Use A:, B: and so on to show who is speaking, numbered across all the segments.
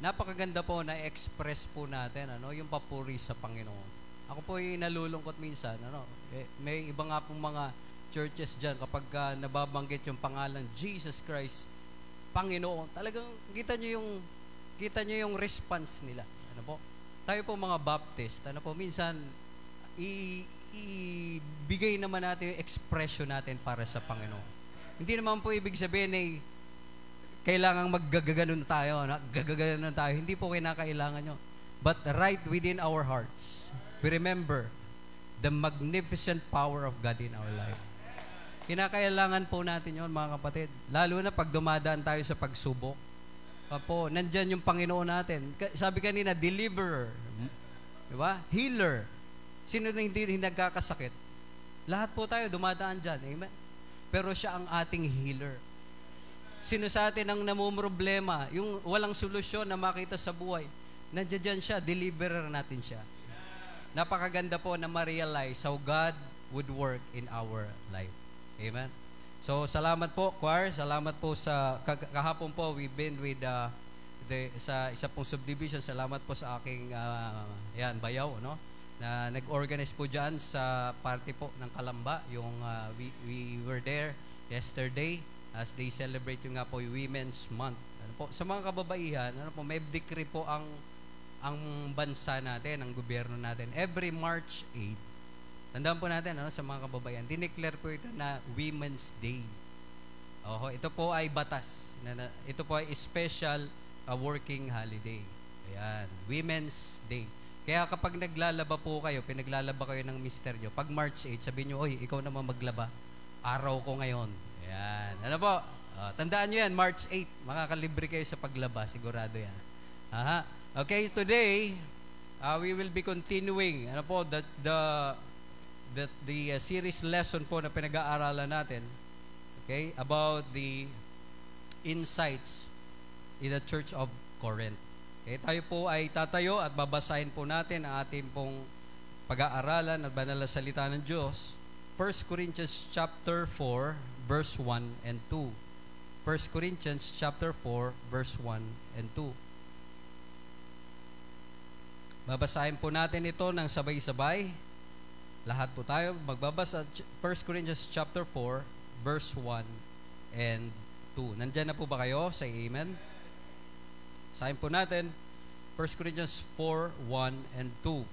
A: napakaganda po na express po natin ano, yung papuri sa Panginoon. Ako po ay nalulungkot minsan, ano, eh, may iba nga pong mga churches diyan kapag uh, nababanggit yung pangalan Jesus Christ, Panginoon, talagang kita niyo yung kita niyo yung response nila. Ano po? Tayo po mga Baptist, ano po, minsan i ibigay naman natin yung expression natin para sa Panginoon. Hindi naman po ibig sabihin ay kailangan maggagaganon tayo, gagaganon tayo. Hindi po kinakailangan nyo. But right within our hearts, we remember the magnificent power of God in our life. Kinakailangan po natin yon mga kapatid. Lalo na pag dumadaan tayo sa pagsubok. Po, nandyan yung Panginoon natin. Sabi kanina, deliverer. Di ba? Healer. Sino na hindi nagkakasakit? Lahat po tayo dumadaan dyan. Amen? Pero siya ang ating healer. Sino sa atin ang namumroblema, yung walang solusyon na makita sa buhay, nandiyan siya, deliverer natin siya. Napakaganda po na ma-realize how God would work in our life. Amen? So, salamat po, choir. Salamat po sa, kahapon po, we've been with uh, the, sa isa pong subdivision. Salamat po sa aking, uh, yan, bayaw, no? Na nag-organize po dyan sa party po ng Kalamba. Yung, uh, we, we were there yesterday as they celebrate yung nga po yung Women's Month. Ano po, sa mga kababaihan, ano po, may decree po ang ang bansa natin, ang gobyerno natin. Every March 8, Tandaan po natin ano, sa mga kababayan, dineclare po ito na Women's Day. Oho, ito po ay batas. Ito po ay special uh, working holiday. Ayan, Women's Day. Kaya kapag naglalaba po kayo, pinaglalaba kayo ng mister nyo, pag March 8, sabihin nyo, oy, ikaw naman maglaba. Araw ko ngayon. Ayan. Ano po? Uh, tandaan nyo yan, March 8, makakalibre kayo sa paglaba. Sigurado yan. Aha. Okay, today, uh, we will be continuing, ano po, the, the that the uh, series lesson po na pinag-aaralan natin, okay, about the insights in the Church of Corinth. Okay, tayo po ay tatayo at babasahin po natin ang ating pong pag-aaralan at banal na salita ng Diyos. 1 Corinthians chapter 4 verse 1 and 2. 1 Corinthians chapter 4 verse 1 and 2. Babasahin po natin ito ng sabay-sabay. Lahat po tayo magbabasa 1 Corinthians chapter 4 verse 1 and 2. Nandiyan na po ba kayo? Say amen. Sahin po natin 1 Corinthians 4, 1 and 2.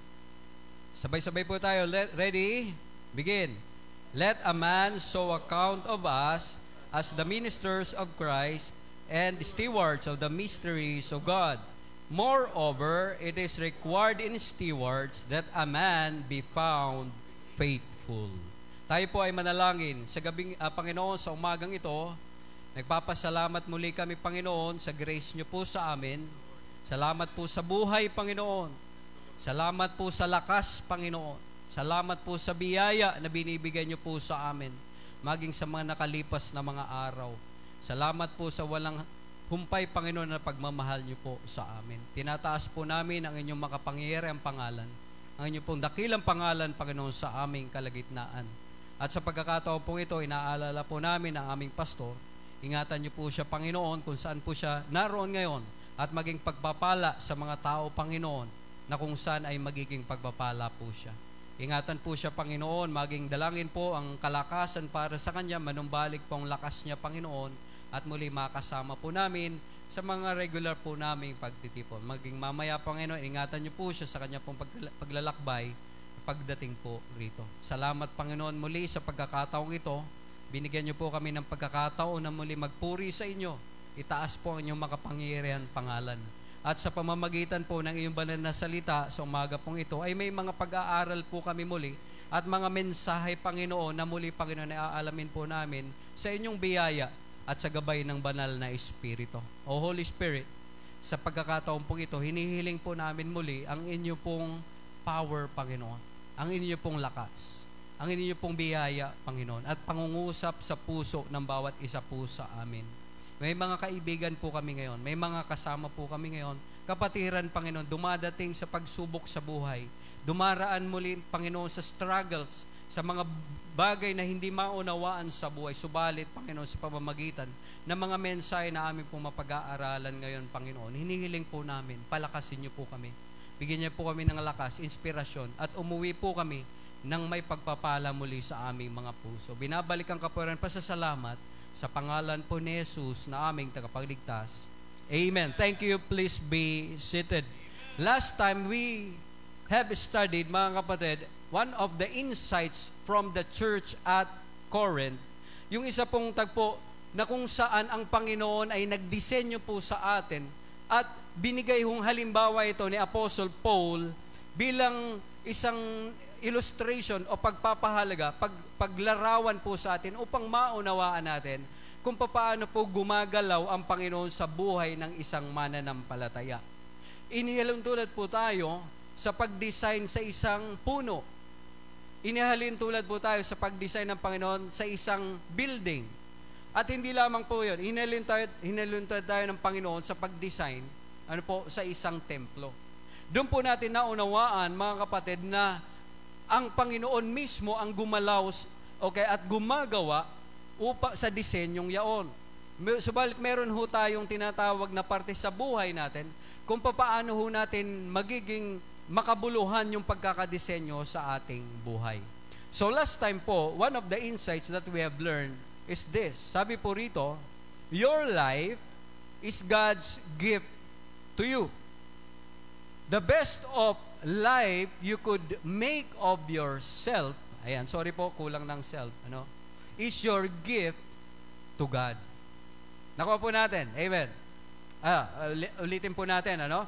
A: Sabay-sabay po tayo. Ready? Begin. Let a man so account of us as the ministers of Christ and stewards of the mysteries of God. Moreover, it is required in stewards that a man be found faithful. Tayo po ay manalangin sa gabing uh, Panginoon sa umagang ito. Nagpapasalamat muli kami Panginoon sa grace niyo po sa amin. Salamat po sa buhay Panginoon. Salamat po sa lakas Panginoon. Salamat po sa biyaya na binibigay niyo po sa amin maging sa mga nakalipas na mga araw. Salamat po sa walang Humpay, Panginoon, na pagmamahal niyo po sa amin. Tinataas po namin ang inyong makapangyari ang pangalan. Ang inyong pong dakilang pangalan, Panginoon, sa aming kalagitnaan. At sa pagkakataon po ito, inaalala po namin ang aming pastor. Ingatan niyo po siya, Panginoon, kung saan po siya naroon ngayon at maging pagpapala sa mga tao, Panginoon, na kung saan ay magiging pagpapala po siya. Ingatan po siya, Panginoon, maging dalangin po ang kalakasan para sa Kanya, manumbalik po ang lakas niya, Panginoon, at muli makasama po namin sa mga regular po naming pagtitipon. Maging mamaya, Panginoon, ingatan niyo po siya sa kanya pong paglalakbay pagdating po rito. Salamat, Panginoon, muli sa pagkakataong ito. Binigyan niyo po kami ng pagkakataon na muli magpuri sa inyo. Itaas po ang inyong makapangyarihan pangalan. At sa pamamagitan po ng iyong banal na salita sa umaga pong ito, ay may mga pag-aaral po kami muli at mga mensahe, Panginoon, na muli, Panginoon, na aalamin po namin sa inyong biyaya at sa gabay ng banal na Espiritu. O Holy Spirit, sa pagkakataon pong ito, hinihiling po namin muli ang inyo pong power, Panginoon. Ang inyo pong lakas. Ang inyo pong biyaya, Panginoon. At pangungusap sa puso ng bawat isa po sa amin. May mga kaibigan po kami ngayon. May mga kasama po kami ngayon. Kapatiran, Panginoon, dumadating sa pagsubok sa buhay. Dumaraan muli, Panginoon, sa struggles sa mga bagay na hindi maunawaan sa buhay. Subalit, Panginoon, sa pamamagitan ng mga mensahe na aming pong mapag-aaralan ngayon, Panginoon, hinihiling po namin, palakasin niyo po kami. Bigyan niyo po kami ng lakas, inspirasyon, at umuwi po kami nang may pagpapala muli sa aming mga puso. Binabalikan ka po rin pasasalamat sa pangalan po ni Jesus na aming tagapagligtas. Amen. Thank you. Please be seated. Last time we have studied, mga kapatid, one of the insights from the church at Corinth, yung isa pong tagpo na kung saan ang Panginoon ay nagdisenyo po sa atin at binigay hong halimbawa ito ni Apostle Paul bilang isang illustration o pagpapahalaga, pag, paglarawan po sa atin upang maunawaan natin kung paano po gumagalaw ang Panginoon sa buhay ng isang mananampalataya. Inihalong po tayo sa pag-design sa isang puno Inihalin tulad po tayo sa pag-design ng Panginoon sa isang building. At hindi lamang po yun, hinalin tayo, hinalin tayo ng Panginoon sa pag-design ano po, sa isang templo. Doon po natin naunawaan, mga kapatid, na ang Panginoon mismo ang gumalaw okay, at gumagawa upa sa disenyong yaon. Subalit meron ho tayong tinatawag na parte sa buhay natin kung paano ho natin magiging makabuluhan yung pagkakadesenyo sa ating buhay. So last time po, one of the insights that we have learned is this. Sabi po rito, your life is God's gift to you. The best of life you could make of yourself, ayan, sorry po, kulang ng self, ano, is your gift to God. Nakuha po natin. Amen. Ah, ulitin po natin, ano?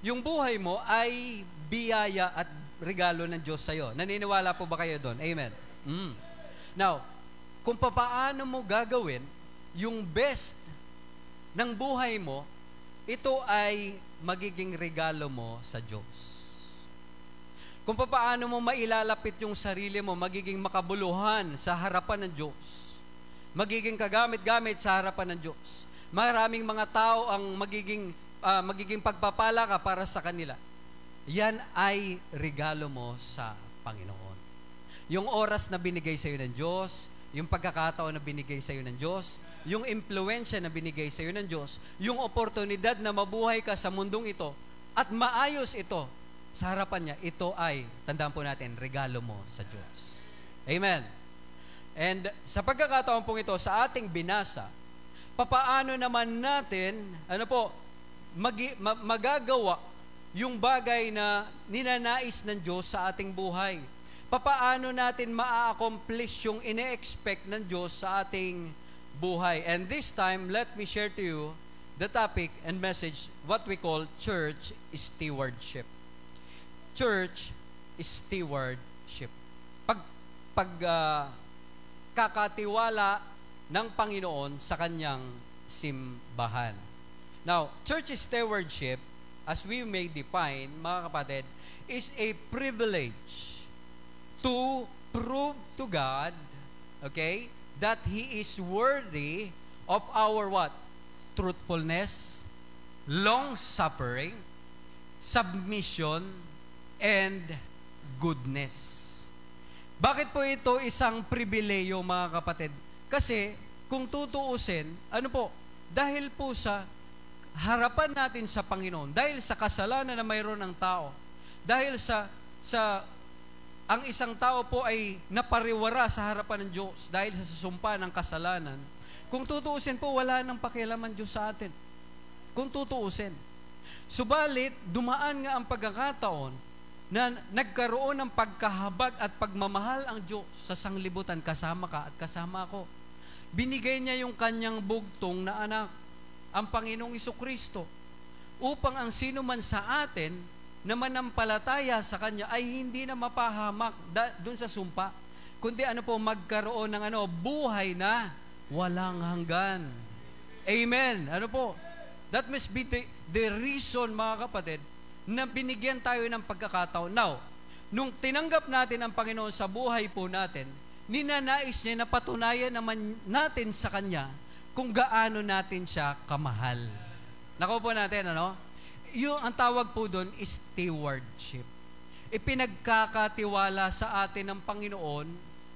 A: yung buhay mo ay biyaya at regalo ng Diyos sa'yo. Naniniwala po ba kayo doon? Amen. Mm. Now, kung paano mo gagawin yung best ng buhay mo, ito ay magiging regalo mo sa Diyos. Kung paano mo mailalapit yung sarili mo, magiging makabuluhan sa harapan ng Diyos. Magiging kagamit-gamit sa harapan ng Diyos. Maraming mga tao ang magiging uh, magiging pagpapala ka para sa kanila. Yan ay regalo mo sa Panginoon. Yung oras na binigay sa iyo ng Diyos, yung pagkakataon na binigay sa iyo ng Diyos, yung impluensya na binigay sa iyo ng Diyos, yung oportunidad na mabuhay ka sa mundong ito at maayos ito sa harapan niya, ito ay, tandaan po natin, regalo mo sa Diyos. Amen. And sa pagkakataon pong ito, sa ating binasa, papaano naman natin, ano po, magi, ma, magagawa yung bagay na ninanais ng Diyos sa ating buhay. Papaano natin maa-accomplish yung ine-expect ng Diyos sa ating buhay. And this time, let me share to you the topic and message, what we call church stewardship. Church stewardship. Pag, pag uh, kakatiwala ng Panginoon sa kanyang simbahan. Now, church stewardship, as we may define, mga kapatid, is a privilege to prove to God, okay, that He is worthy of our what? Truthfulness, long-suffering, submission, and goodness. Bakit po ito isang pribileyo, mga kapatid? Kasi, kung tutuusin, ano po, dahil po sa harapan natin sa Panginoon dahil sa kasalanan na mayroon ng tao. Dahil sa sa ang isang tao po ay napariwara sa harapan ng Diyos dahil sa susumpa ng kasalanan. Kung tutuusin po, wala nang pakialaman Diyos sa atin. Kung tutuusin. Subalit, dumaan nga ang pagkakataon na nagkaroon ng pagkahabag at pagmamahal ang Diyos sa sanglibutan. Kasama ka at kasama ako. Binigay niya yung kanyang bugtong na anak ang Panginoong Kristo upang ang sino man sa atin na manampalataya sa Kanya ay hindi na mapahamak da, dun sa sumpa, kundi ano po, magkaroon ng ano, buhay na walang hanggan. Amen. Ano po? That must be the, the reason, mga kapatid, na binigyan tayo ng pagkakataon. Now, nung tinanggap natin ang Panginoon sa buhay po natin, ninanais niya na patunayan naman natin sa Kanya kung gaano natin siya kamahal. Nakuha po natin, ano? Yung ang tawag po doon is stewardship. ipinagkakatiwala sa atin ng Panginoon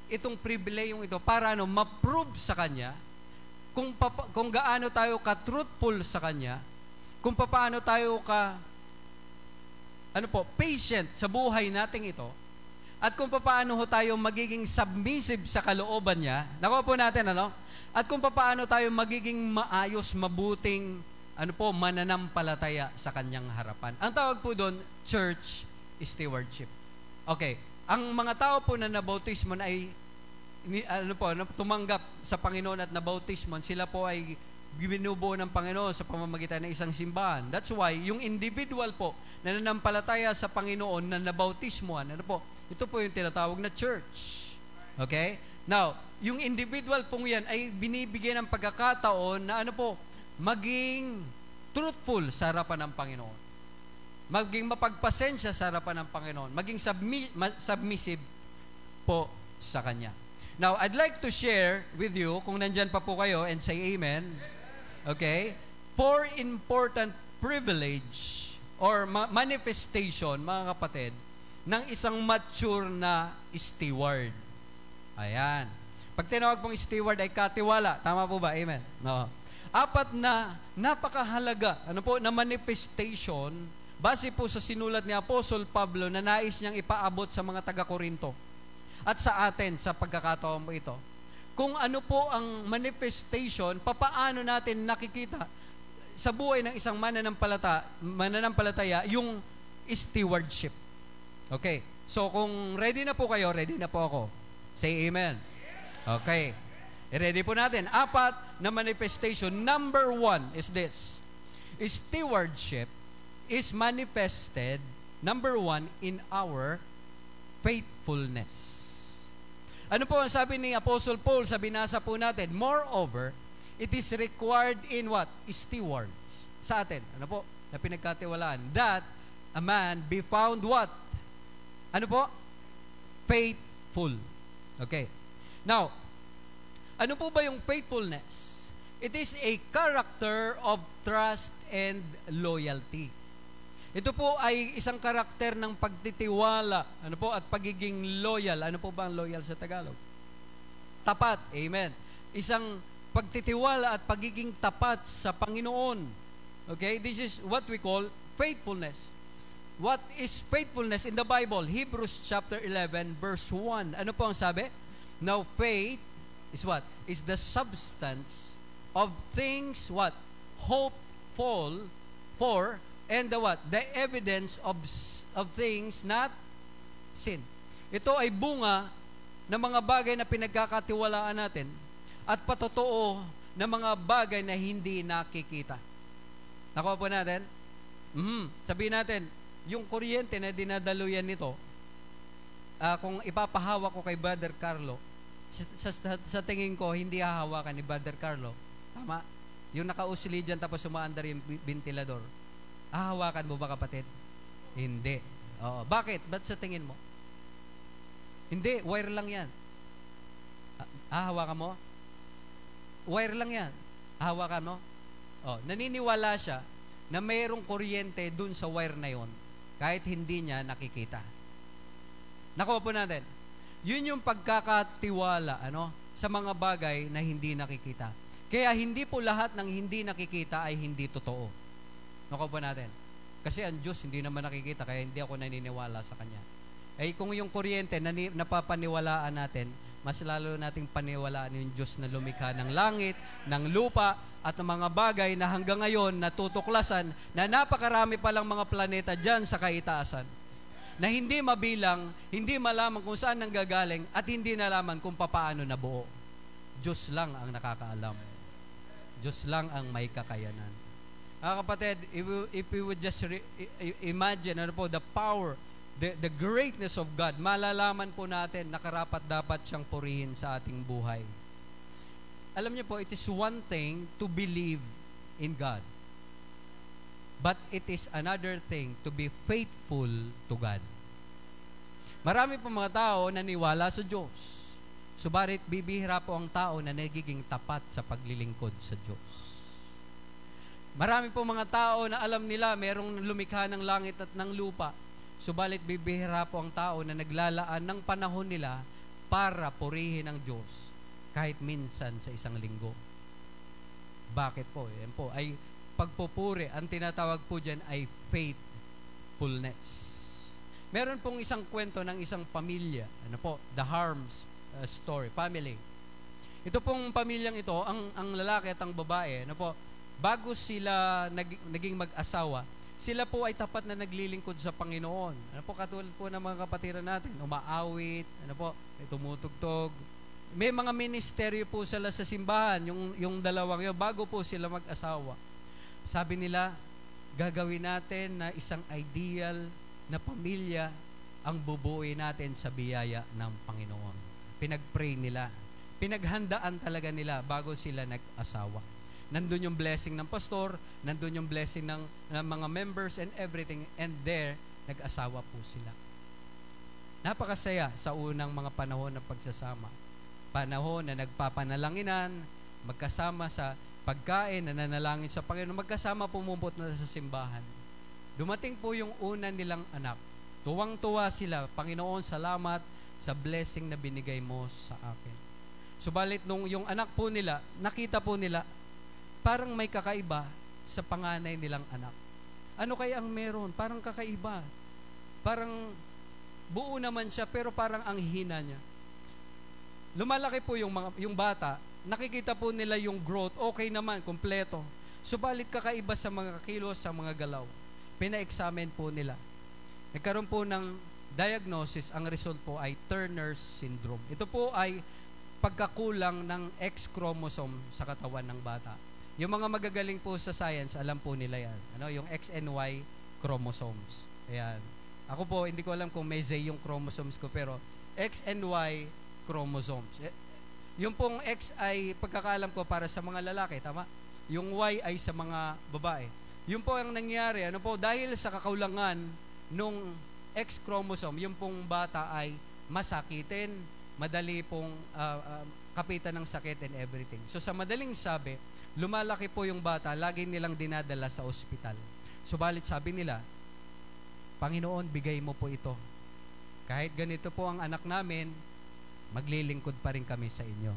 A: itong pribileyong ito para ano, ma-prove sa Kanya kung, papa, kung gaano tayo ka-truthful sa Kanya, kung paano tayo ka ano po, patient sa buhay nating ito, at kung paano ho tayo magiging submissive sa kalooban niya, nakuha po natin, ano? At kung paano tayo magiging maayos, mabuting, ano po, mananampalataya sa kanyang harapan. Ang tawag po doon, church stewardship. Okay. Ang mga tao po na nabautismo na ay ni, ano po, tumanggap sa Panginoon at nabautismo, sila po ay binubuo ng Panginoon sa pamamagitan ng isang simbahan. That's why, yung individual po na nanampalataya sa Panginoon na nabautismoan, ano po, ito po yung tinatawag na church. Okay? Now, yung individual pong yan ay binibigyan ng pagkakataon na ano po, maging truthful sa harapan ng Panginoon. Maging mapagpasensya sa harapan ng Panginoon. Maging submi- submissive po sa Kanya. Now, I'd like to share with you, kung nandyan pa po kayo, and say amen, okay, four important privilege or ma- manifestation, mga kapatid, ng isang mature na steward. Ayan. Pag tinawag pong steward ay katiwala. Tama po ba? Amen. No. Apat na napakahalaga ano po, na manifestation base po sa sinulat ni Apostle Pablo na nais niyang ipaabot sa mga taga-Korinto at sa atin sa pagkakataon mo ito. Kung ano po ang manifestation, papaano natin nakikita sa buhay ng isang mananampalata, mananampalataya yung stewardship. Okay. So kung ready na po kayo, ready na po ako. Say amen. Okay. I-ready po natin. Apat na manifestation. Number one is this. Stewardship is manifested, number one, in our faithfulness. Ano po ang sabi ni Apostle Paul sa binasa po natin? Moreover, it is required in what? Stewards. Sa atin. Ano po? Na pinagkatiwalaan. That a man be found what? Ano po? Faithful. Okay. Now, ano po ba yung faithfulness? It is a character of trust and loyalty. Ito po ay isang karakter ng pagtitiwala, ano po, at pagiging loyal. Ano po ba ang loyal sa Tagalog? Tapat. Amen. Isang pagtitiwala at pagiging tapat sa Panginoon. Okay? This is what we call faithfulness. What is faithfulness in the Bible? Hebrews chapter 11 verse 1. Ano po ang sabi? Now faith is what? Is the substance of things what? Hopeful for and the what? The evidence of, of things not sin. Ito ay bunga ng mga bagay na pinagkakatiwalaan natin at patotoo ng mga bagay na hindi nakikita. Nakuha po natin? Mm, sabihin natin, yung kuryente na dinadaluyan nito, uh, kung ipapahawak ko kay Brother Carlo, sa, sa, sa tingin ko, hindi hahawakan ni Brother Carlo. Tama? Yung nakausili dyan tapos sumaandar yung ventilador Ahawakan mo ba kapatid? Hindi. Oo. Bakit? Ba't sa tingin mo? Hindi, wire lang yan. Ahawakan mo? Wire lang yan. Ahawakan mo? Oh, naniniwala siya na mayroong kuryente dun sa wire na yon kahit hindi niya nakikita. Nakuha po natin. Yun yung pagkakatiwala ano, sa mga bagay na hindi nakikita. Kaya hindi po lahat ng hindi nakikita ay hindi totoo. Nakuha po natin. Kasi ang Diyos hindi naman nakikita, kaya hindi ako naniniwala sa Kanya. Eh kung yung kuryente na napapaniwalaan natin, mas lalo nating paniwalaan yung Diyos na lumikha ng langit, ng lupa, at ng mga bagay na hanggang ngayon natutuklasan na napakarami palang mga planeta dyan sa kaitaasan na hindi mabilang, hindi malaman kung saan nanggagaling at hindi nalaman kung papaano nabuo. Diyos lang ang nakakaalam. Diyos lang ang may kakayanan. Mga kapatid, if we, would just re, imagine ano po, the power, the, the greatness of God, malalaman po natin na karapat dapat siyang purihin sa ating buhay. Alam niyo po, it is one thing to believe in God. But it is another thing to be faithful to God. Marami po mga tao naniwala sa Diyos. Subalit bibihira po ang tao na nagiging tapat sa paglilingkod sa Diyos. Marami po mga tao na alam nila merong lumikha ng langit at ng lupa. Subalit bibihira po ang tao na naglalaan ng panahon nila para purihin ang Diyos kahit minsan sa isang linggo. Bakit po? Yan po ay pagpupuri. Ang tinatawag po dyan ay faithfulness. Meron pong isang kwento ng isang pamilya. Ano po? The Harms uh, story. Family. Ito pong pamilyang ito, ang, ang lalaki at ang babae, ano po, bago sila nag, naging mag-asawa, sila po ay tapat na naglilingkod sa Panginoon. Ano po, katulad po ng mga kapatiran natin, umaawit, ano po, tumutugtog. May mga ministeryo po sila sa simbahan, yung, yung dalawang yun, bago po sila mag-asawa. Sabi nila, gagawin natin na isang ideal na pamilya ang bubuoy natin sa biyaya ng Panginoon. Pinag-pray nila. Pinaghandaan talaga nila bago sila nag-asawa. Nandun yung blessing ng pastor, nandun yung blessing ng, ng mga members and everything, and there, nag-asawa po sila. Napakasaya sa unang mga panahon ng pagsasama. Panahon na nagpapanalanginan, magkasama sa pagkain, nananalangin sa Panginoon, magkasama pumupot na sa simbahan. Dumating po yung una nilang anak. Tuwang-tuwa sila, Panginoon, salamat sa blessing na binigay mo sa akin. Subalit nung yung anak po nila, nakita po nila, parang may kakaiba sa panganay nilang anak. Ano kaya ang meron? Parang kakaiba. Parang buo naman siya pero parang ang hina niya. Lumalaki po yung mga yung bata, nakikita po nila yung growth, okay naman, kompleto. Subalit kakaiba sa mga kilos, sa mga galaw. Pina-examine po nila. Nagkaroon po ng diagnosis, ang result po ay Turner's syndrome. Ito po ay pagkakulang ng X chromosome sa katawan ng bata. Yung mga magagaling po sa science, alam po nila yan. Ano, yung X and Y chromosomes. Ayan. Ako po, hindi ko alam kung may Z yung chromosomes ko, pero X and Y chromosomes. Yung pong X ay pagkakaalam ko para sa mga lalaki, tama? Yung Y ay sa mga babae. Yung po ang nangyari, ano po, dahil sa kakaulangan nung X chromosome, yung pong bata ay masakitin, madali pong uh, uh, kapitan ng sakit and everything. So sa madaling sabi, lumalaki po yung bata, lagi nilang dinadala sa ospital. Subalit sabi nila, Panginoon, bigay mo po ito. Kahit ganito po ang anak namin, maglilingkod pa rin kami sa inyo.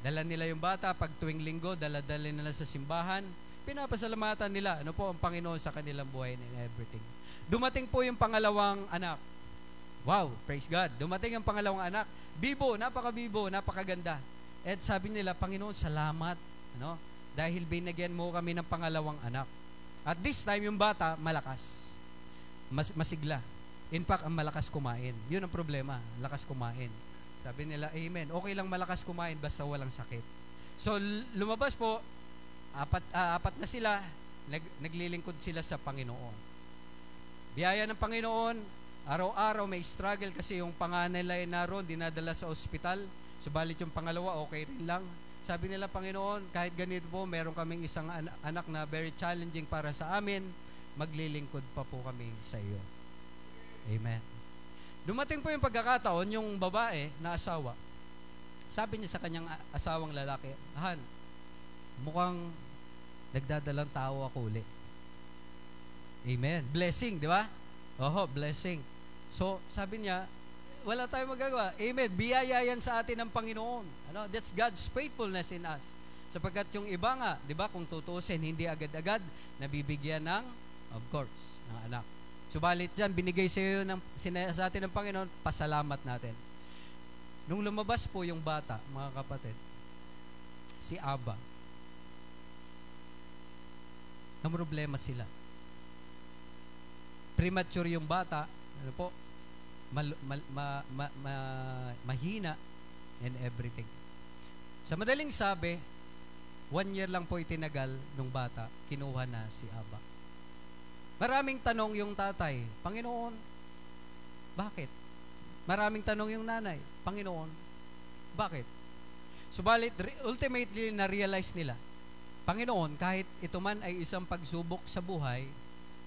A: Dala nila yung bata, pag tuwing linggo, dala-dala nila sa simbahan, pinapasalamatan nila, ano po ang Panginoon sa kanilang buhay and everything. Dumating po yung pangalawang anak. Wow, praise God. Dumating ang pangalawang anak. Bibo, napaka-bibo, napakaganda. At sabi nila, Panginoon, salamat. Ano? Dahil binigyan mo kami ng pangalawang anak. At this time, yung bata, malakas. Mas, masigla. In fact, ang malakas kumain. Yun ang problema, lakas kumain. Sabi nila, Amen. Okay lang malakas kumain basta walang sakit. So, lumabas po, apat, uh, apat na sila, nag, naglilingkod sila sa Panginoon. Biyaya ng Panginoon, araw-araw may struggle kasi yung panganay nila ay naroon, dinadala sa ospital. Subalit yung pangalawa, okay rin lang. Sabi nila, Panginoon, kahit ganito po, meron kaming isang an- anak na very challenging para sa amin, maglilingkod pa po kami sa iyo. Amen. Dumating po yung pagkakataon, yung babae na asawa, sabi niya sa kanyang asawang lalaki, Han, mukhang nagdadalang tao ako uli. Amen. Blessing, di ba? Oho, blessing. So, sabi niya, wala tayong magagawa. Amen. Biyaya yan sa atin ng Panginoon. Ano? That's God's faithfulness in us. Sapagkat yung iba nga, di ba, kung tutusin, hindi agad-agad nabibigyan ng, of course, ng anak. Subalit dyan, binigay sa iyo ng, sa atin ng Panginoon, pasalamat natin. Nung lumabas po yung bata, mga kapatid, si Aba, na problema sila. Premature yung bata, ano po, mal, mal, ma, ma, ma, mahina and everything. Sa madaling sabi, one year lang po itinagal nung bata, kinuha na si Aba. Maraming tanong yung tatay, Panginoon, bakit? Maraming tanong yung nanay, Panginoon, bakit? Subalit, ultimately, na-realize nila, Panginoon, kahit ito man ay isang pagsubok sa buhay,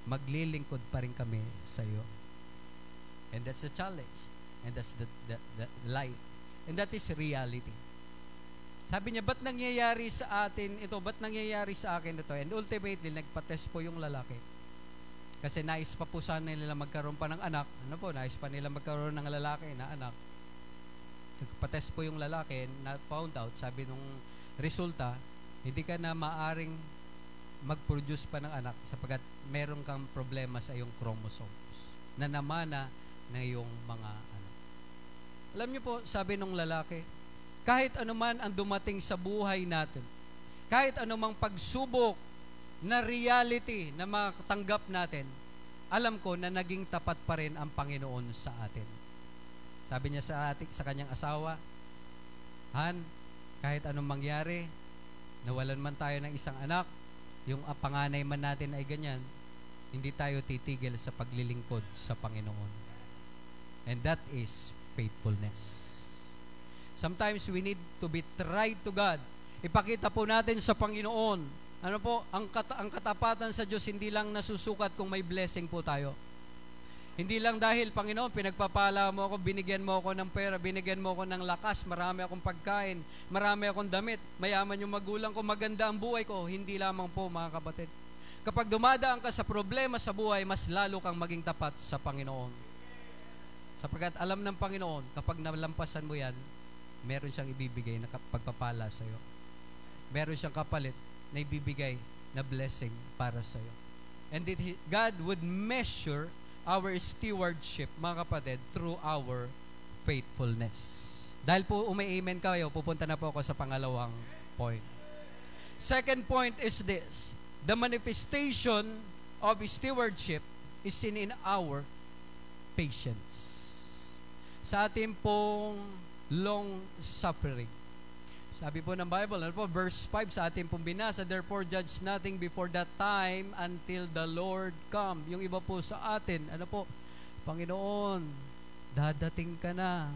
A: maglilingkod pa rin kami sa iyo. And that's the challenge. And that's the, the, the life. And that is reality. Sabi niya, ba't nangyayari sa atin ito? Ba't nangyayari sa akin ito? And ultimately, nagpa-test po yung lalaki. Kasi nais pa po sana nila magkaroon pa ng anak. Ano po, nais pa nila magkaroon ng lalaki na anak. Nagpatest po yung lalaki, na found out, sabi nung resulta, hindi ka na maaring mag-produce pa ng anak sapagkat meron kang problema sa iyong chromosomes na namana ng iyong mga anak. Alam niyo po, sabi nung lalaki, kahit anuman ang dumating sa buhay natin, kahit anumang pagsubok na reality na makatanggap natin, alam ko na naging tapat pa rin ang Panginoon sa atin. Sabi niya sa ating sa kanyang asawa, Han, kahit anong mangyari, nawalan man tayo ng isang anak, yung panganay man natin ay ganyan, hindi tayo titigil sa paglilingkod sa Panginoon. And that is faithfulness. Sometimes we need to be tried to God. Ipakita po natin sa Panginoon ano po, ang, kat- ang katapatan sa Diyos hindi lang nasusukat kung may blessing po tayo. Hindi lang dahil, Panginoon, pinagpapala mo ako, binigyan mo ako ng pera, binigyan mo ako ng lakas, marami akong pagkain, marami akong damit, mayaman yung magulang ko, maganda ang buhay ko. Hindi lamang po, mga kapatid. Kapag dumadaan ka sa problema sa buhay, mas lalo kang maging tapat sa Panginoon. Sapagkat alam ng Panginoon, kapag nalampasan mo yan, meron siyang ibibigay na pagpapala sa iyo. Meron siyang kapalit na ibibigay na blessing para sa iyo. And that God would measure our stewardship, mga kapatid, through our faithfulness. Dahil po umi-amen kayo, pupunta na po ako sa pangalawang point. Second point is this. The manifestation of stewardship is seen in our patience. Sa ating pong long suffering. Sabi po ng Bible, ano po, verse 5 sa ating pong binasa, Therefore judge nothing before that time until the Lord come. Yung iba po sa atin, ano po, Panginoon, dadating ka na.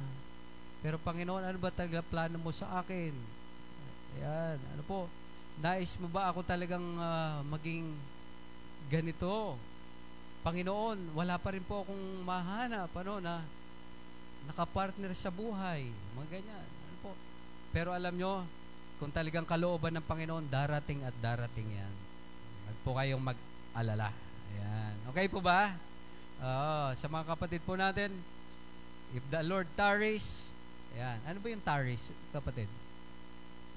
A: Pero Panginoon, ano ba talaga plano mo sa akin? Ayan, ano po, nais mo ba ako talagang uh, maging ganito? Panginoon, wala pa rin po akong mahanap, ano, na nakapartner sa buhay. Mga ganyan. Pero alam nyo, kung talagang kalooban ng Panginoon, darating at darating yan. Huwag po kayong mag-alala. Ayan. Okay po ba? Oo. Sa mga kapatid po natin, if the Lord tarries, ayan. Ano ba yung tarries, kapatid?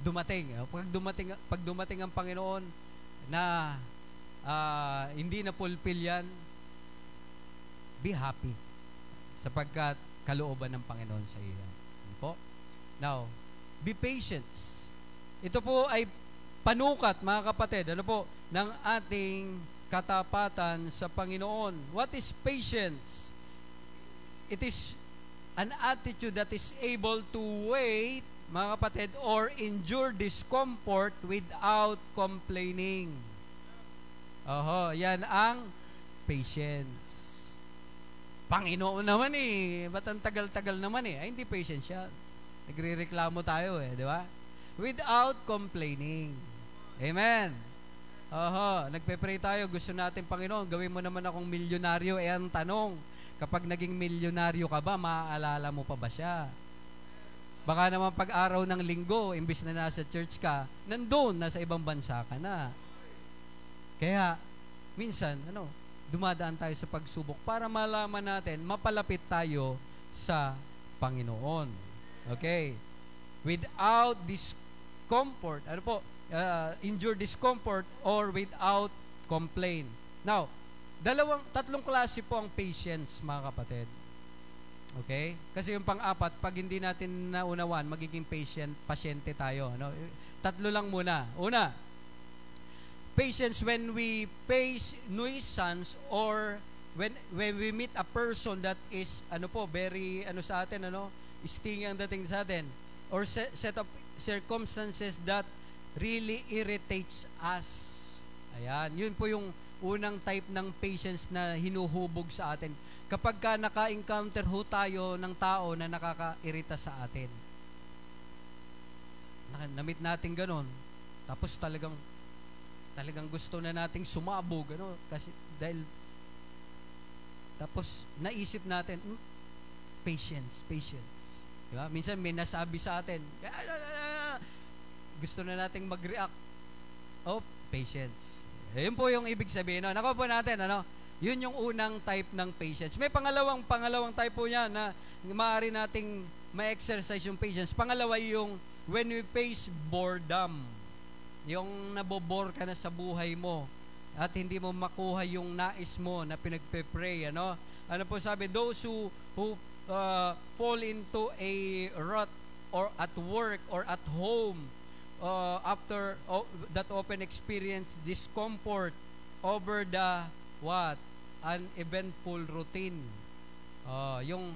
A: Dumating. Pag dumating, pag dumating ang Panginoon na uh, hindi na fulfill yan, be happy sapagkat kalooban ng Panginoon sa iyo. Ano po? Now, Be patient. Ito po ay panukat, mga kapatid, ano po, ng ating katapatan sa Panginoon. What is patience? It is an attitude that is able to wait, mga kapatid, or endure discomfort without complaining. Oho, yan ang patience. Panginoon naman eh. Ba't ang tagal-tagal naman eh? Ay, hindi patience yan. Nagre-reklamo tayo eh, di ba? Without complaining. Amen. Oho, nagpe-pray tayo, gusto natin, Panginoon, gawin mo naman akong milyonaryo. Eh, ang tanong, kapag naging milyonaryo ka ba, maaalala mo pa ba siya? Baka naman pag araw ng linggo, imbis na nasa church ka, nandun, nasa ibang bansa ka na. Kaya, minsan, ano, dumadaan tayo sa pagsubok para malaman natin, mapalapit tayo sa Panginoon. Okay. Without discomfort, ano po, uh, endure discomfort or without complaint. Now, dalawang, tatlong klase po ang patience, mga kapatid. Okay? Kasi yung pang-apat, pag hindi natin naunawan, magiging patient, pasyente tayo. Ano? Tatlo lang muna. Una, patience when we face nuisance or when when we meet a person that is ano po very ano sa atin ano sting ang dating sa atin or set, set of circumstances that really irritates us. Ayan, yun po yung unang type ng patience na hinuhubog sa atin. Kapag ka naka-encounter ho tayo ng tao na nakaka-irita sa atin. Namit natin ganon. Tapos talagang talagang gusto na nating sumabog ano kasi dahil tapos naisip natin hmm, patience patience Di? Minsan may nasabi sa atin, gusto na nating mag-react. Oh, patience. Yun po yung ibig sabihin. No? Nako po natin, ano? Yun yung unang type ng patience. May pangalawang pangalawang type po niya na maaari nating ma-exercise yung patience. Pangalawa yung when we face boredom. Yung nabobore ka na sa buhay mo at hindi mo makuha yung nais mo na pinagpe-pray, ano? Ano po sabi, those who who fall into a rut or at work or at home uh, after oh, that open experience discomfort over the what? An eventful routine. Uh, yung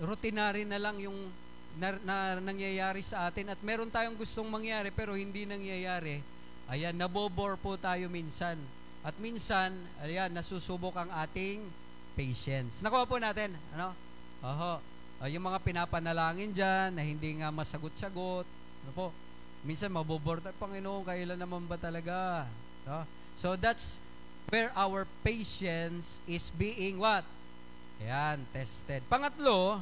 A: routinary na lang yung na, na, nangyayari sa atin. At meron tayong gustong mangyari pero hindi nangyayari. Ayan nabobore po tayo minsan. At minsan ayan nasusubok ang ating patience. Nakuha po natin ano? Oho uh, yung mga pinapanalangin dyan na hindi nga masagot-sagot ano po minsan mabobore tayo Panginoon kailan naman ba talaga no? so that's where our patience is being what? Ayan, tested. Pangatlo,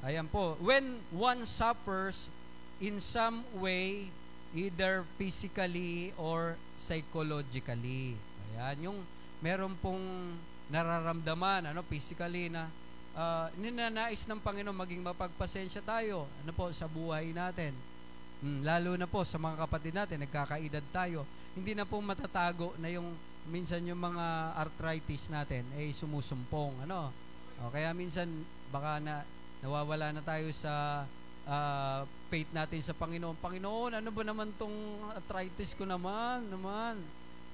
A: ayan po, when one suffers in some way, either physically or psychologically. Ayan, yung meron pong nararamdaman, ano, physically na uh, ninanais ng Panginoon maging mapagpasensya tayo, ano po, sa buhay natin. Hmm, lalo na po sa mga kapatid natin, nagkakaedad tayo, hindi na po matatago na yung minsan yung mga arthritis natin ay eh, sumusumpong ano? O, kaya minsan baka na nawawala na tayo sa uh, faith natin sa Panginoon. Panginoon ano ba naman tong arthritis ko naman naman?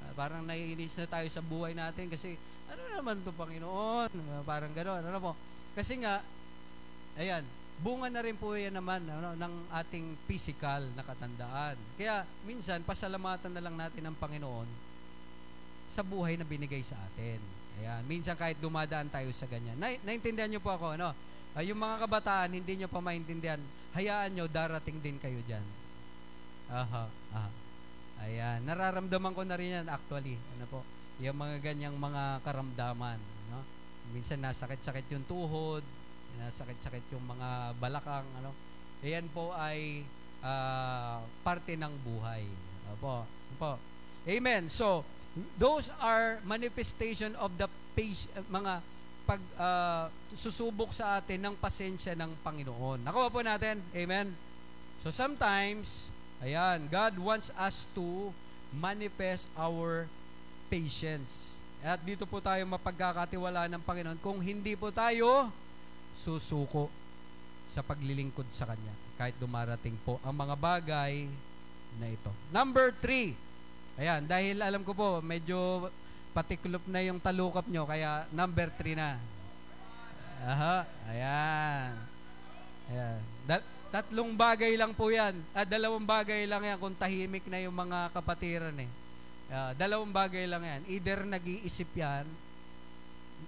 A: Uh, parang naiinis na tayo sa buhay natin kasi ano naman to Panginoon uh, parang gano'n ano po kasi nga ayan bunga na rin po yan naman ano, ng ating physical na katandaan. Kaya minsan, pasalamatan na lang natin ng Panginoon sa buhay na binigay sa atin. Ayan. Minsan kahit dumadaan tayo sa ganyan. Na, naintindihan niyo po ako, ano? Uh, yung mga kabataan, hindi niyo pa maintindihan. Hayaan niyo, darating din kayo dyan. Aha, aha. Ayan. Nararamdaman ko na rin yan actually. Ano po? Yung mga ganyang mga karamdaman. No? Minsan nasakit-sakit yung tuhod, nasakit-sakit yung mga balakang. Ano? Ayan po ay uh, parte ng buhay. Opo. Opo. Amen. So, Those are manifestation of the page, mga pag uh, susubok sa atin ng pasensya ng Panginoon. Nakuha po natin. Amen. So sometimes, ayan, God wants us to manifest our patience. At dito po tayo mapagkakatiwala ng Panginoon kung hindi po tayo susuko sa paglilingkod sa Kanya kahit dumarating po ang mga bagay na ito. Number three, Ayan, dahil alam ko po, medyo patiklop na yung talukap nyo, kaya number 3 na. Aha, ayan. Ayan. Da- tatlong bagay lang po yan. Ah, dalawang bagay lang yan kung tahimik na yung mga kapatiran eh. Uh, dalawang bagay lang yan. Either nag-iisip yan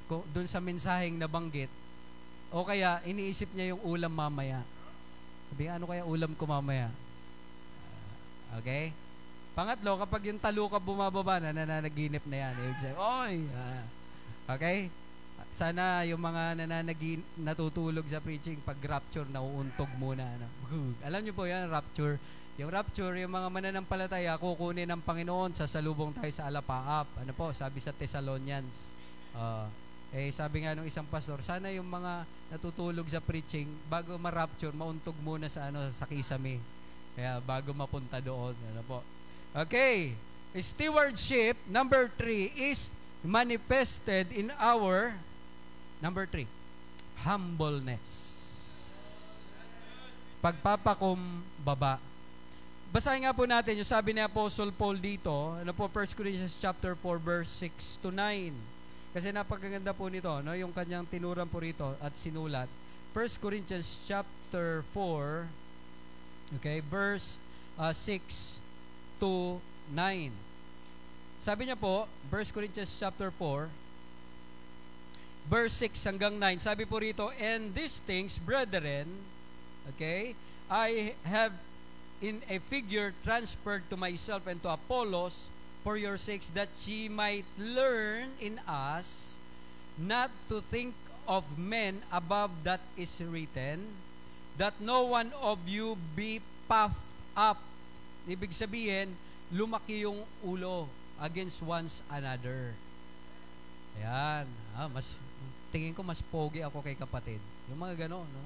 A: doon sa mensaheng nabanggit o kaya iniisip niya yung ulam mamaya. Sabi, ano kaya ulam ko mamaya? Uh, okay? Pangatlo, kapag yung talukap bumababa na, nananaginip na yan. Ibig sabihin, oy! Ah. Okay? Sana yung mga nananagin, natutulog sa preaching, pag rapture, nauuntog muna. Ano? Alam niyo po yan, rapture. Yung rapture, yung mga mananampalataya, kukunin ng Panginoon, sa salubong tayo sa alapaap. Ano po, sabi sa Thessalonians. Uh, eh, sabi nga nung isang pastor, sana yung mga natutulog sa preaching, bago ma-rapture, mauntog muna sa ano sa kisame. Kaya bago mapunta doon, ano po. Okay. Stewardship, number three, is manifested in our, number three, humbleness. Pagpapakumbaba. Basahin nga po natin yung sabi ni Apostle Paul dito, ano po, 1 Corinthians chapter 4, verse 6 to 9. Kasi napakaganda po nito, no, yung kanyang tinuran po rito at sinulat. 1 Corinthians chapter 4, okay, verse uh, 6 to 9. Sabi niya po, 1 Corinthians chapter 4, verse 6 hanggang 9. Sabi po rito, And these things, brethren, okay, I have in a figure transferred to myself and to Apollos for your sakes that ye might learn in us not to think of men above that is written, that no one of you be puffed up Ibig sabihin, lumaki yung ulo against one's another. Ayan. mas tingin ko mas pogi ako kay kapatid. Yung mga gano'n, no?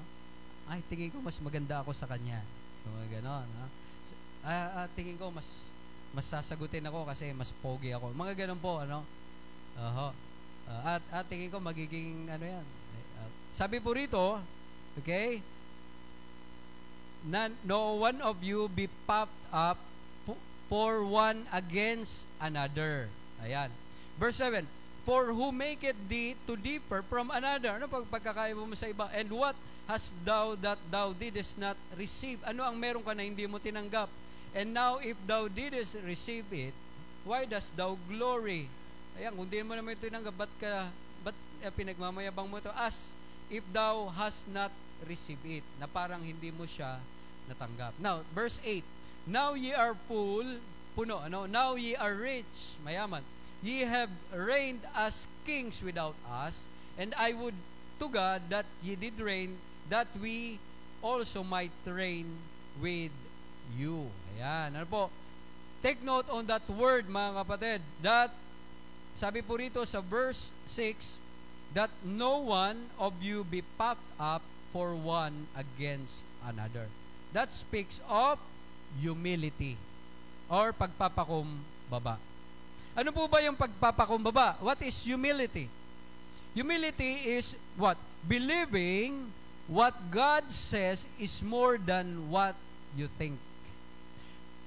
A: Ay, tingin ko mas maganda ako sa kanya. Mga gano'n, no? Ah, ah, tingin ko mas mas sasagutin ako kasi mas pogi ako. Mga gano'n po, ano? Oho. Uh, at, at tingin ko magiging ano yan. Uh, sabi po rito, okay? Na, no one of you be puffed up for one against another. Ayan. Verse 7, For who maketh thee to differ from another? Ano pag pagkakaiba mo sa iba? And what hast thou that thou didst not receive? Ano ang meron ka na hindi mo tinanggap? And now if thou didst receive it, why dost thou glory? Ayan, kung di mo naman ito tinanggap, ba't ka, ba't eh, pinagmamayabang mo ito? As if thou hast not received it, na parang hindi mo siya natanggap. Now, verse 8, Now ye are full, puno, ano? Now ye are rich, mayaman Ye have reigned as kings without us, and I would to God that ye did reign, that we also might reign with you. Ayan. Ano po? Take note on that word, mga kapatid, that sabi po rito sa verse 6, that no one of you be puffed up for one against another. That speaks of humility or pagpapakumbaba. Ano po ba yung pagpapakumbaba? What is humility? Humility is what? Believing what God says is more than what you think.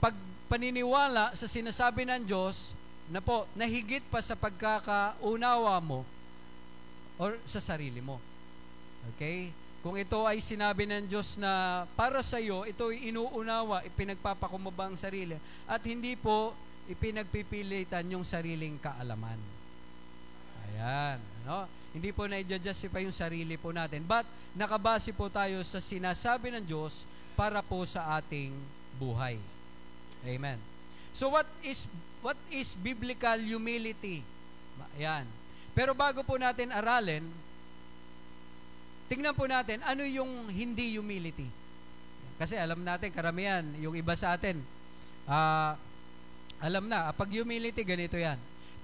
A: Pag paniniwala sa sinasabi ng Diyos, na po, nahigit pa sa pagkakaunawa mo or sa sarili mo. Okay? Kung ito ay sinabi ng Diyos na para sa iyo, ito ay inuunawa, ipinagpapakumaba ang sarili. At hindi po ipinagpipilitan yung sariling kaalaman. Ayan. No? Hindi po na-justify yung sarili po natin. But nakabase po tayo sa sinasabi ng Diyos para po sa ating buhay. Amen. So what is what is biblical humility? Ayan. Pero bago po natin aralin, tingnan po natin ano yung hindi humility. Kasi alam natin, karamihan, yung iba sa atin, uh, alam na, pag humility, ganito yan.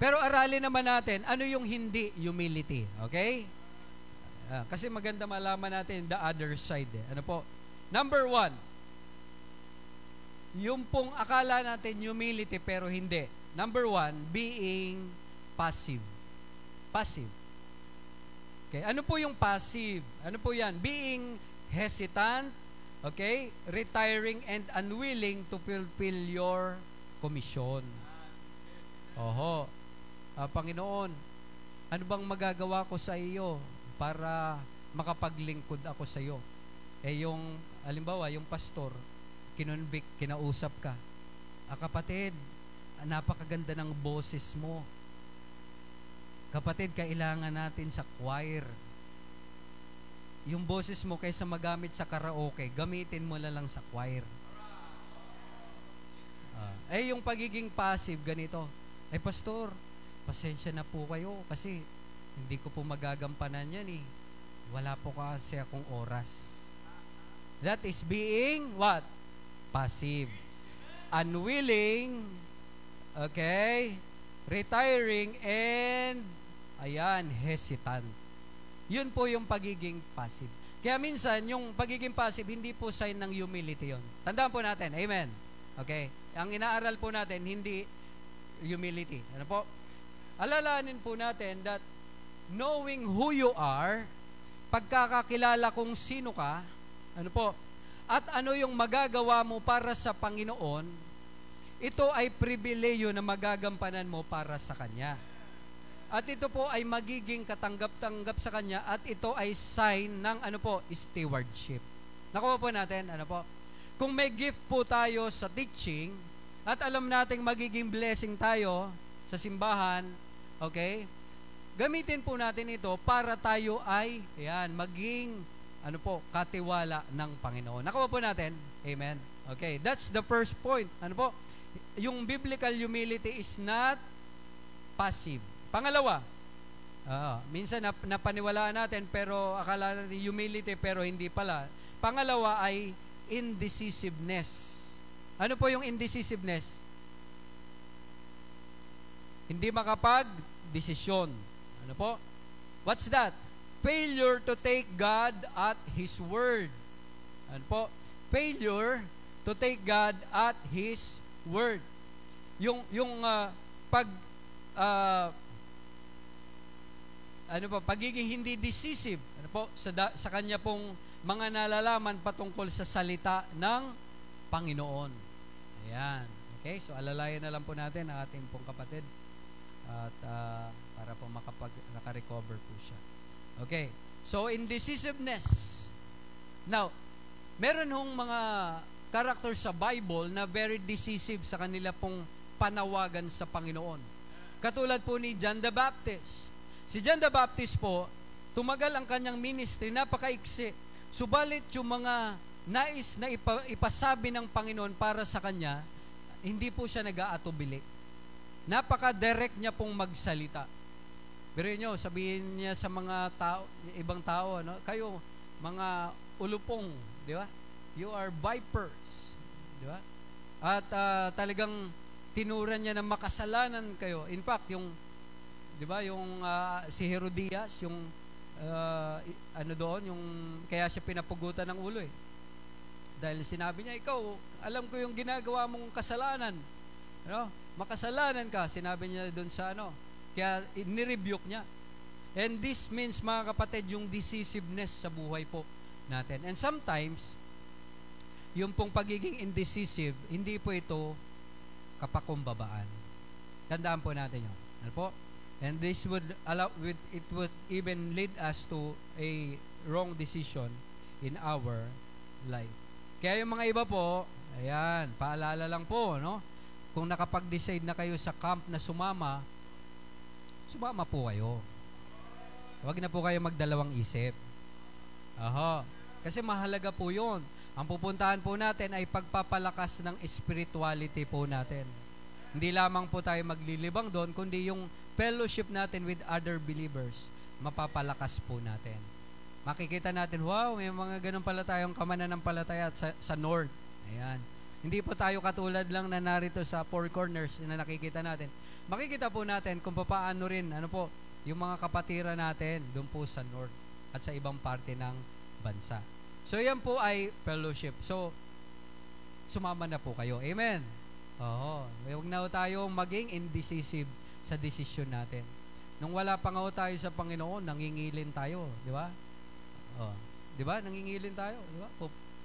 A: Pero aralin naman natin, ano yung hindi humility? Okay? Uh, kasi maganda malaman natin the other side. Eh. Ano po? Number one, yung pong akala natin humility pero hindi. Number one, being passive. Passive. Okay, ano po yung passive? Ano po yan? Being hesitant, okay? Retiring and unwilling to fulfill your komisyon. Oho. Uh, Panginoon, ano bang magagawa ko sa iyo para makapaglingkod ako sa iyo? Eh yung, alimbawa, yung pastor, kinonvict, kinausap ka. Ah, kapatid, napakaganda ng boses mo. Kapatid, kailangan natin sa choir. Yung boses mo kaysa magamit sa karaoke, gamitin mo na lang sa choir. Eh, yung pagiging passive, ganito. Eh, pastor, pasensya na po kayo kasi hindi ko po magagampanan yan eh. Wala po kasi akong oras. That is being what? Passive. Unwilling, okay, retiring, and, ayan, hesitant. Yun po yung pagiging passive. Kaya minsan, yung pagiging passive, hindi po sign ng humility yon. Tandaan po natin. Amen. Okay? Ang inaaral po natin, hindi humility. Ano po? Alalanin po natin that knowing who you are, pagkakakilala kung sino ka, ano po, at ano yung magagawa mo para sa Panginoon, ito ay pribileyo na magagampanan mo para sa Kanya. At ito po ay magiging katanggap-tanggap sa Kanya at ito ay sign ng ano po, stewardship. Nakuha po natin, ano po, kung may gift po tayo sa teaching, at alam nating magiging blessing tayo sa simbahan, okay? Gamitin po natin ito para tayo ay, yan, maging, ano po, katiwala ng Panginoon. Nakuha po natin? Amen? Okay, that's the first point. Ano po? Yung biblical humility is not passive. Pangalawa, uh, minsan nap- napaniwalaan natin pero akala natin humility pero hindi pala. Pangalawa ay indecisiveness. Ano po yung indecisiveness? Hindi makapag-desisyon. Ano po? What's that? Failure to take God at His word. Ano po? Failure to take God at His word. Yung yung uh, pag uh, ano pa pagiging hindi decisive ano po sa da, sa kanya pong mga nalalaman patungkol sa salita ng Panginoon. Ayan. Okay, so alalayan na lang po natin ang ating pong kapatid at uh, para po makapag naka-recover po siya. Okay. So indecisiveness. Now, meron hong mga characters sa Bible na very decisive sa kanila pong panawagan sa Panginoon. Katulad po ni John the Baptist. Si John the Baptist po, tumagal ang kanyang ministry, napakaiksi. Subalit yung mga nais na ipa, ipasabi ng Panginoon para sa kanya, hindi po siya nag-aatubili. Napaka-direct niya pong magsalita. Pero nyo, sabihin niya sa mga tao, ibang tao, no? kayo, mga ulupong, di ba? You are vipers. Di ba? At uh, talagang tinuran niya na makasalanan kayo. In fact, yung, di ba, yung uh, si Herodias, yung, uh, ano doon, yung, kaya siya pinapugutan ng ulo eh. Dahil sinabi niya, ikaw, alam ko yung ginagawa mong kasalanan. Ano? Makasalanan ka, sinabi niya doon sa ano. Kaya nirebuke niya. And this means, mga kapatid, yung decisiveness sa buhay po natin. And sometimes, yung pong pagiging indecisive, hindi po ito kapakumbabaan. Tandaan po natin yun. Ano po? And this would allow, it would even lead us to a wrong decision in our life. Kaya yung mga iba po, ayan, paalala lang po, no? Kung nakapag-decide na kayo sa camp na sumama, sumama po kayo. Huwag na po kayo magdalawang isip. Aha. Kasi mahalaga po yon. Ang pupuntahan po natin ay pagpapalakas ng spirituality po natin. Hindi lamang po tayo maglilibang doon, kundi yung fellowship natin with other believers, mapapalakas po natin makikita natin, wow, may mga ganun pala tayong kamananampalataya sa, sa North. Ayan. Hindi po tayo katulad lang na narito sa four corners na nakikita natin. Makikita po natin kung paano rin, ano po, yung mga kapatira natin doon po sa North at sa ibang parte ng bansa. So, yan po ay fellowship. So, sumama na po kayo. Amen? Oo. Huwag na tayo maging indecisive sa desisyon natin. Nung wala pa nga tayo sa Panginoon, nangingilin tayo. Di ba? Oh. 'Di ba? Nangingilin tayo, 'di ba?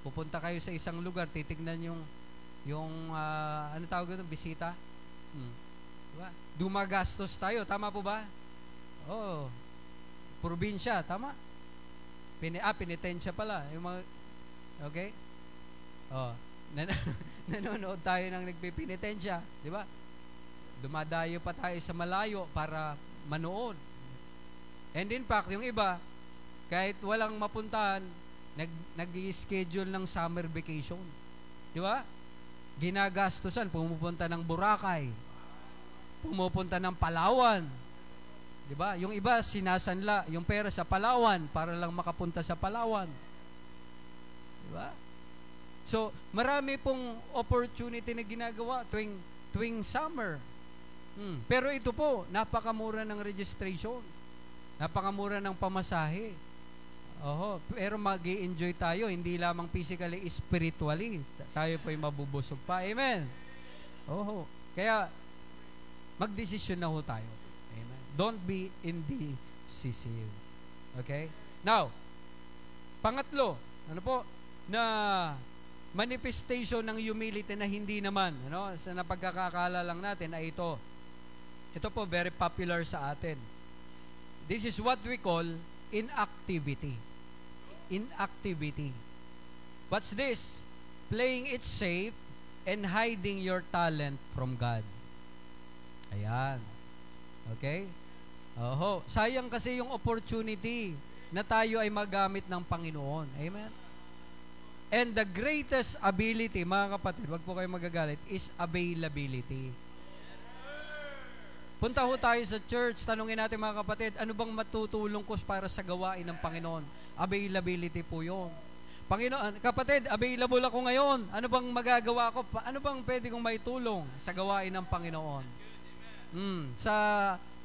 A: Pupunta kayo sa isang lugar, titignan yung yung uh, ano tawag doon, bisita. Hmm. 'Di ba? Dumagastos tayo, tama po ba? Oh. Probinsya, tama? Pini ah, penitensya pala, yung mga Okay? Oh, nan nanonood tayo ng nagpipinitensya, 'di ba? Dumadayo pa tayo sa malayo para manood. And in fact, yung iba, kahit walang mapuntahan, nag, nag-schedule ng summer vacation. Di ba? Ginagastosan, pumupunta ng Boracay, pumupunta ng Palawan. Di ba? Yung iba, sinasanla yung pera sa Palawan para lang makapunta sa Palawan. Di ba? So, marami pong opportunity na ginagawa tuwing, tuwing summer. Hmm. Pero ito po, napakamura ng registration. Napakamura ng pamasahe. Oho, pero mag enjoy tayo, hindi lamang physically, spiritually. Tayo po'y mabubusog pa. Amen. Oho. Kaya, magdesisyon na ho tayo. Amen. Don't be indecisive. Okay? Now, pangatlo, ano po, na manifestation ng humility na hindi naman, ano, sa napagkakakala lang natin ay ito. Ito po very popular sa atin. This is what we call inactivity inactivity. What's this? Playing it safe and hiding your talent from God. Ayan. Okay? Oho. Sayang kasi yung opportunity na tayo ay magamit ng Panginoon. Amen? And the greatest ability, mga kapatid, wag po kayo magagalit, is availability. Punta ho tayo sa church, tanungin natin mga kapatid, ano bang matutulong ko para sa gawain ng Panginoon? Availability po yun. Panginoon, kapatid, available ako ngayon. Ano bang magagawa ko? Ano bang pwede kong maitulong sa gawain ng Panginoon? Mm, sa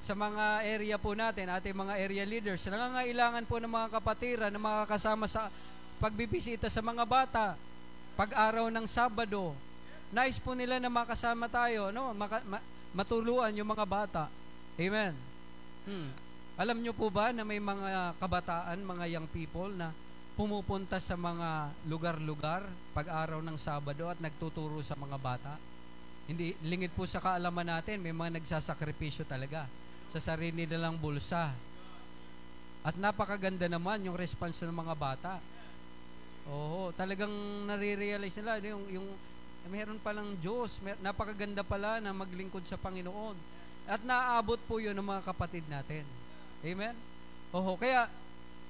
A: sa mga area po natin, ating mga area leaders, nangangailangan po ng mga kapatira na makakasama sa pagbibisita sa mga bata, pag-araw ng Sabado. Nice po nila na makasama tayo, no? Maka, ma, matuluan yung mga bata. Amen. Hmm. Alam nyo po ba na may mga kabataan, mga young people na pumupunta sa mga lugar-lugar pag-araw ng Sabado at nagtuturo sa mga bata? Hindi, lingid po sa kaalaman natin, may mga nagsasakripisyo talaga sa sarili nilang bulsa. At napakaganda naman yung response ng mga bata. Oo, talagang nare-realize nila yung yung meron palang Diyos, mer- napakaganda pala na maglingkod sa Panginoon. At naaabot po 'yun ng mga kapatid natin. Amen. Oo, kaya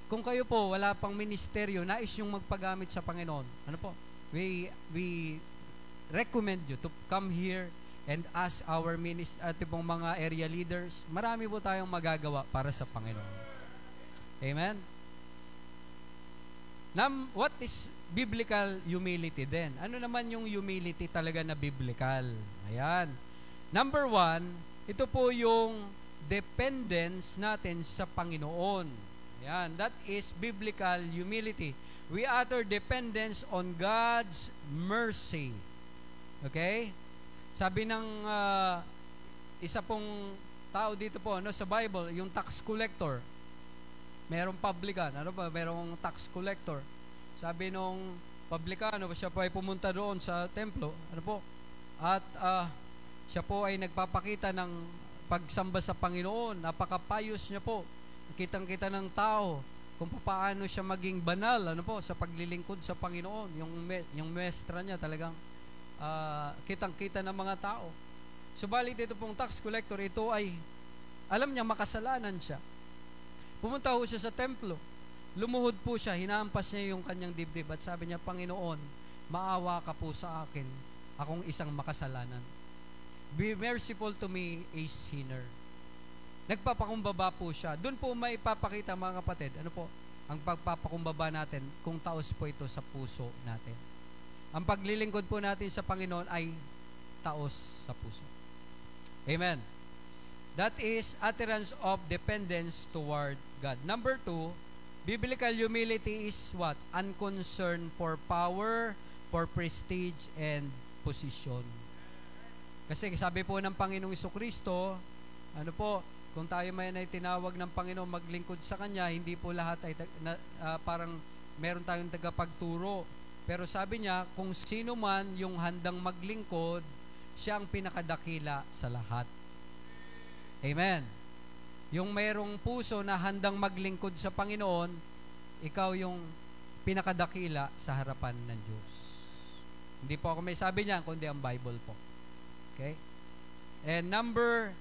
A: kung kayo po wala pang ministeryo, nais yung magpagamit sa Panginoon. Ano po? We we recommend you to come here and as our minister, ating pong mga area leaders, marami po tayong magagawa para sa Panginoon. Amen? Nam, what is biblical humility then? Ano naman yung humility talaga na biblical? Ayan. Number one, ito po yung dependence natin sa Panginoon. Ayan. That is biblical humility. We utter dependence on God's mercy. Okay? Sabi ng uh, isa pong tao dito po no sa Bible, yung tax collector. Merong publican, ano ba? Merong tax collector. Sabi nung publicano, siya po ay pumunta doon sa templo, ano po? At uh, siya po ay nagpapakita ng pagsamba sa Panginoon. Napakapayos niya po. Kitang-kita ng tao kung paano siya maging banal ano po sa paglilingkod sa Panginoon. Yung me, yung mestra niya talagang uh, kitang-kita ng mga tao. Subalit ito pong tax collector, ito ay alam niya makasalanan siya. Pumunta ho siya sa templo. Lumuhod po siya, hinampas niya yung kanyang dibdib at sabi niya, Panginoon, maawa ka po sa akin, akong isang makasalanan. Be merciful to me, a sinner. Nagpapakumbaba po siya. Doon po may papakita mga kapatid, ano po, ang pagpapakumbaba natin kung taos po ito sa puso natin. Ang paglilingkod po natin sa Panginoon ay taos sa puso. Amen. That is utterance of dependence toward God. Number two, biblical humility is what? Unconcern for power, for prestige, and position. Kasi sabi po ng Panginoong Kristo, ano po, kung tayo may ay tinawag ng Panginoon maglingkod sa Kanya, hindi po lahat ay na, uh, parang meron tayong tagapagturo pero sabi niya, kung sino man yung handang maglingkod, siya ang pinakadakila sa lahat. Amen. Yung mayroong puso na handang maglingkod sa Panginoon, ikaw yung pinakadakila sa harapan ng Diyos. Hindi po ako may sabi niyan, kundi ang Bible po. Okay? And number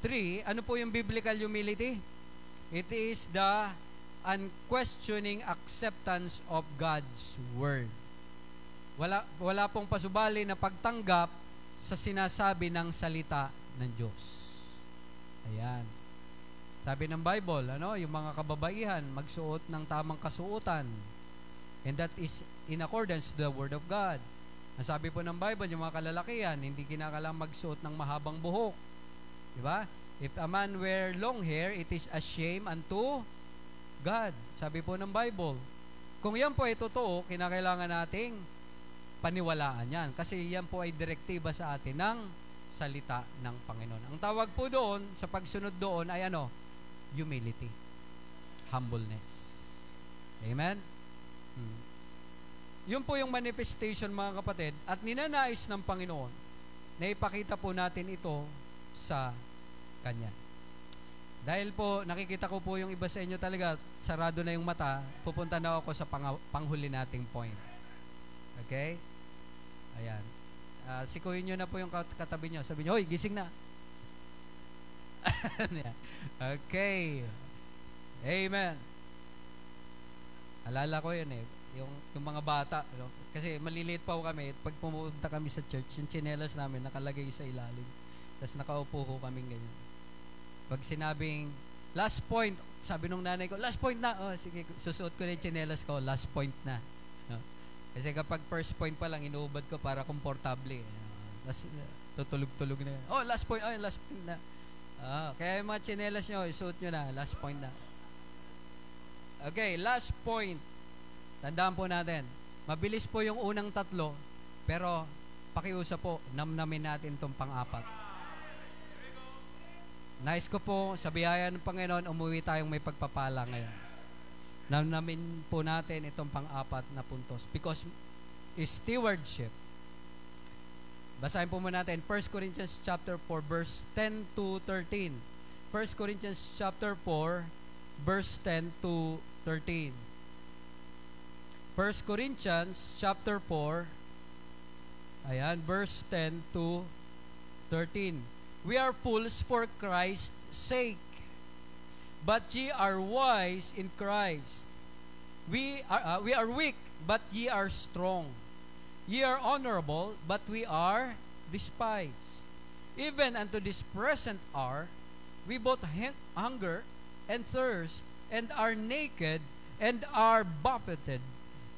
A: three, ano po yung biblical humility? It is the unquestioning acceptance of God's Word. Wala, wala pong pasubali na pagtanggap sa sinasabi ng salita ng Diyos. Ayan. Sabi ng Bible, ano, yung mga kababaihan, magsuot ng tamang kasuotan. And that is in accordance to the Word of God. Ang sabi po ng Bible, yung mga kalalakihan, hindi kinakailangan magsuot ng mahabang buhok. Di ba? If a man wear long hair, it is a shame unto God. Sabi po ng Bible. Kung yan po ay totoo, kinakailangan nating paniwalaan yan. Kasi yan po ay direktiba sa atin ng salita ng Panginoon. Ang tawag po doon, sa pagsunod doon ay ano? Humility. Humbleness. Amen? Hmm. Yun po yung manifestation mga kapatid at ninanais ng Panginoon na ipakita po natin ito sa Kanya. Dahil po, nakikita ko po yung iba sa inyo talaga, sarado na yung mata, pupunta na ako sa pang- panghuli nating point. Okay? Ayan. Uh, sikuhin nyo na po yung kat- katabi nyo. Sabi nyo, Hoy, gising na. okay. Amen. Alala ko yun eh. Yung, yung mga bata. You know, kasi maliliit pa kami. Pag pumunta kami sa church, yung chinelas namin nakalagay sa ilalim. Tapos nakaupo ko kami ganyan. Pag sinabing, last point, sabi nung nanay ko, last point na. Oh, sige, susuot ko na yung chinelas ko, last point na. No? Kasi kapag first point pa lang, inuubad ko para komportable. Uh, tapos, uh, tutulog-tulog na. Oh, last point, oh, last point na. Ah, kaya yung mga chinelas nyo, isuot nyo na. Last point na. Okay, last point. Tandaan po natin. Mabilis po yung unang tatlo, pero pakiusap po, namnamin natin itong pang-apat. Nice ko po, sa biyaya ng Panginoon, umuwi tayong may pagpapala ngayon. Namnamin po natin itong pang-apat na puntos. Because stewardship, basahin po muna natin, 1 Corinthians chapter 4, verse 10 to 13. 1 Corinthians chapter 4, verse 10 to 13. 1 Corinthians chapter 4, ayan, verse 10 to 13. We are fools for Christ's sake, but ye are wise in Christ. We are, uh, we are weak, but ye are strong. Ye are honorable, but we are despised. Even unto this present hour, we both hunger and thirst, and are naked, and are buffeted,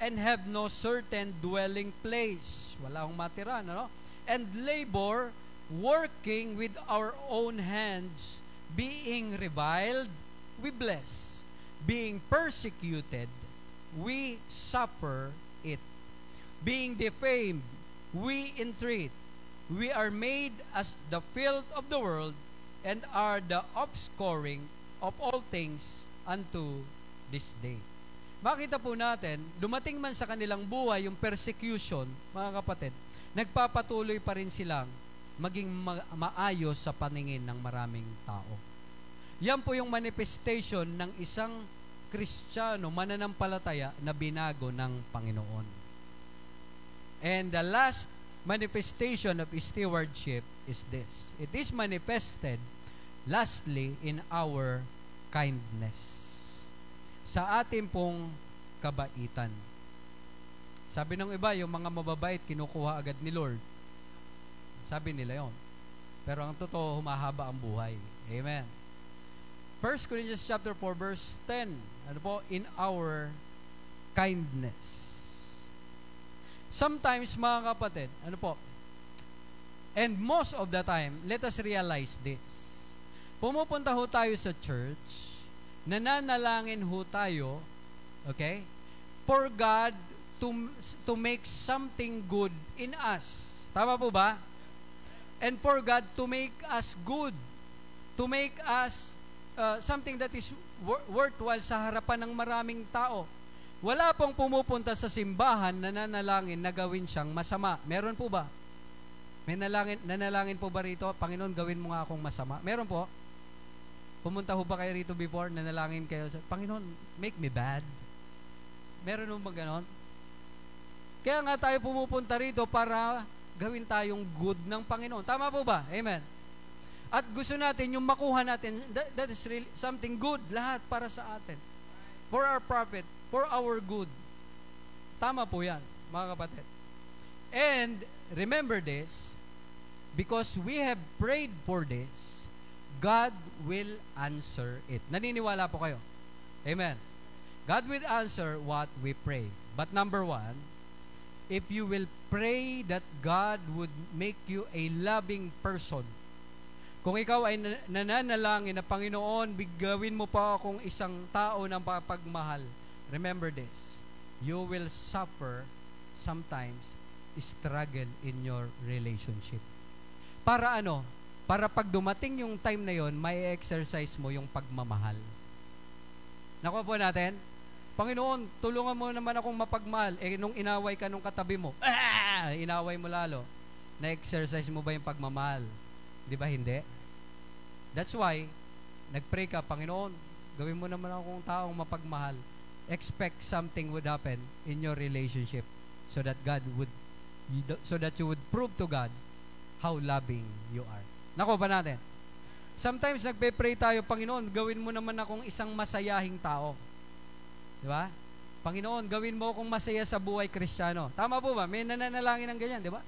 A: and have no certain dwelling place. Wala akong matira, no? And labor, working with our own hands, being reviled, we bless. Being persecuted, we suffer it. Being defamed, we entreat. We are made as the filth of the world and are the offscoring of all things unto this day. Makita po natin, dumating man sa kanilang buhay yung persecution, mga kapatid, nagpapatuloy pa rin silang maging ma- maayos sa paningin ng maraming tao. Yan po yung manifestation ng isang Kristiyano, mananampalataya na binago ng Panginoon. And the last manifestation of stewardship is this. It is manifested lastly in our kindness. Sa ating pong kabaitan. Sabi ng iba, yung mga mababait, kinukuha agad ni Lord. Sabi nila yon. Pero ang totoo, humahaba ang buhay. Amen. 1 Corinthians chapter 4 verse 10. Ano po? In our kindness. Sometimes, mga kapatid, ano po? And most of the time, let us realize this. Pumupunta ho tayo sa church, nananalangin ho tayo, okay? For God to, to make something good in us. Tama po ba? And for God to make us good. To make us uh, something that is wor- worthwhile sa harapan ng maraming tao. Wala pong pumupunta sa simbahan na nanalangin na gawin siyang masama. Meron po ba? May nalangin, nanalangin po ba rito? Panginoon, gawin mo nga akong masama. Meron po? Pumunta ho ba kayo rito before? Nanalangin kayo Panginoon, make me bad. Meron mo ba ganon? Kaya nga tayo pumupunta rito para gawin tayong good ng Panginoon. Tama po ba? Amen. At gusto natin yung makuha natin, that, that is really something good, lahat para sa atin. For our profit, for our good. Tama po yan, mga kapatid. And remember this, because we have prayed for this, God will answer it. Naniniwala po kayo? Amen. God will answer what we pray. But number one, if you will pray that God would make you a loving person, kung ikaw ay nananalangin na Panginoon, bigawin mo pa akong isang tao ng papagmahal, remember this, you will suffer sometimes struggle in your relationship. Para ano? Para pag dumating yung time na yon, may exercise mo yung pagmamahal. Nakuha po natin? Panginoon, tulungan mo naman akong mapagmahal. Eh, nung inaway ka nung katabi mo, ah, inaway mo lalo. Na-exercise mo ba yung pagmamahal? Di ba hindi? That's why, nag-pray ka, Panginoon, gawin mo naman akong taong mapagmahal. Expect something would happen in your relationship so that God would so that you would prove to God how loving you are. Nako ba natin? Sometimes nagpe-pray tayo, Panginoon, gawin mo naman akong isang masayahing tao. Di ba? Panginoon, gawin mo akong masaya sa buhay kristyano. Tama po ba? May nananalangin ng ganyan, di ba?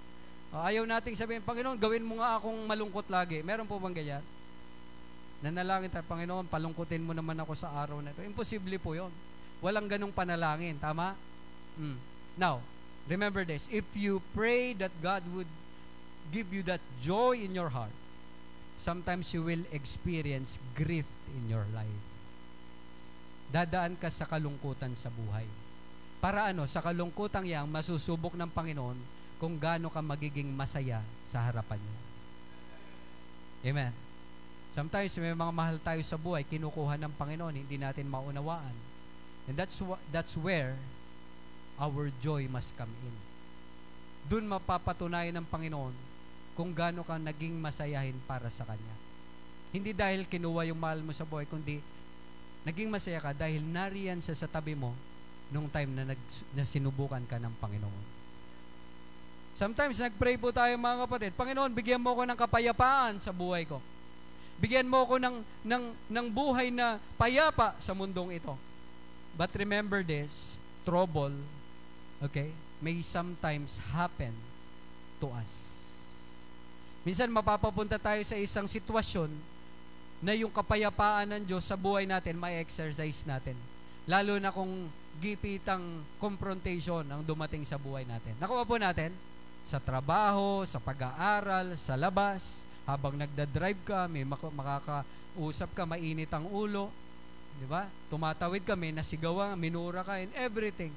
A: Ayaw nating sabihin, Panginoon, gawin mo nga akong malungkot lagi. Meron po bang ganyan? Nanalangin tayo, Panginoon, palungkutin mo naman ako sa araw na ito. Imposible po yon. Walang ganong panalangin. Tama? Mm. Now, remember this. If you pray that God would give you that joy in your heart, sometimes you will experience grief in your life. Dadaan ka sa kalungkutan sa buhay. Para ano, sa kalungkutan yang masusubok ng Panginoon kung gaano ka magiging masaya sa harapan niya. Amen. Sometimes may mga mahal tayo sa buhay, kinukuha ng Panginoon, hindi natin maunawaan. And that's wh- that's where our joy must come in. Doon mapapatunayan ng Panginoon kung gaano ka naging masayahin para sa Kanya. Hindi dahil kinuha yung mahal mo sa buhay, kundi naging masaya ka dahil nariyan siya sa tabi mo nung time na, nag, na sinubukan ka ng Panginoon. Sometimes nagpray po tayo mga kapatid, Panginoon, bigyan mo ko ng kapayapaan sa buhay ko. Bigyan mo ko ng, ng, ng buhay na payapa sa mundong ito. But remember this, trouble, okay, may sometimes happen to us. Minsan mapapapunta tayo sa isang sitwasyon na yung kapayapaan ng Diyos sa buhay natin, may exercise natin. Lalo na kung gipitang confrontation ang dumating sa buhay natin. Nakuha po natin, sa trabaho, sa pag-aaral, sa labas, habang nagda-drive ka, may makakausap ka, mainit ang ulo, di ba? Tumatawid ka, may nasigawa, minura ka, and everything.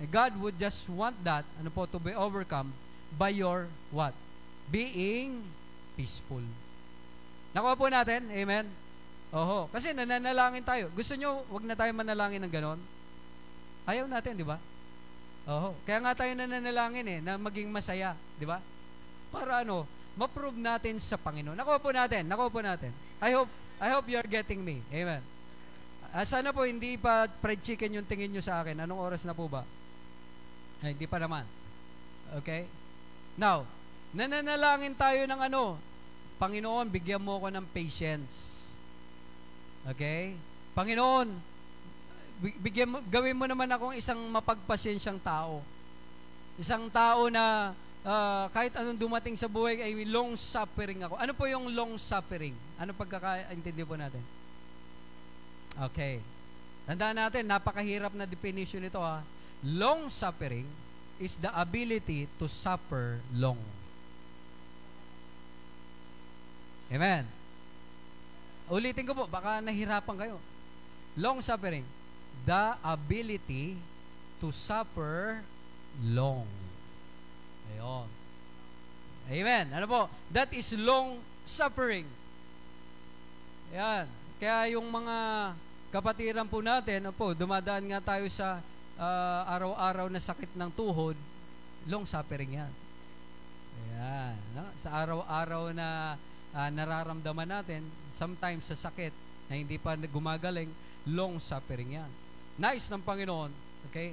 A: And God would just want that, ano po, to be overcome by your what? Being peaceful. Nakuha po natin? Amen? Oho. Kasi nananalangin tayo. Gusto nyo, wag na tayo manalangin ng ganon? Ayaw natin, di ba? Oho. Kaya nga tayo nananalangin eh, na maging masaya, di ba? Para ano, ma-prove natin sa Panginoon. Nakuha po natin, nakuha po natin. I hope, I hope you're getting me. Amen. Uh, sana po hindi pa fried chicken yung tingin nyo sa akin. Anong oras na po ba? Ay, hindi pa naman. Okay? Now, nananalangin tayo ng ano, Panginoon, bigyan mo ako ng patience. Okay? Panginoon, bigyan mo, gawin mo naman akong isang mapagpasensyang tao. Isang tao na uh, kahit anong dumating sa buhay ay long suffering ako. Ano po yung long suffering? Ano pagkakaintindi po natin? Okay. Tandaan natin, napakahirap na definition ito ha. Long suffering is the ability to suffer long. Amen. Ulitin ko po, baka nahirapan kayo. Long suffering. The ability to suffer long. Ayon. Amen. Ano po? That is long suffering. Ayan. Kaya yung mga kapatiran po natin, po, dumadaan nga tayo sa uh, araw-araw na sakit ng tuhod, long suffering yan. Ayan. No? Sa araw-araw na uh, nararamdaman natin, sometimes sa sakit na hindi pa gumagaling, long suffering yan. Nice ng Panginoon, okay,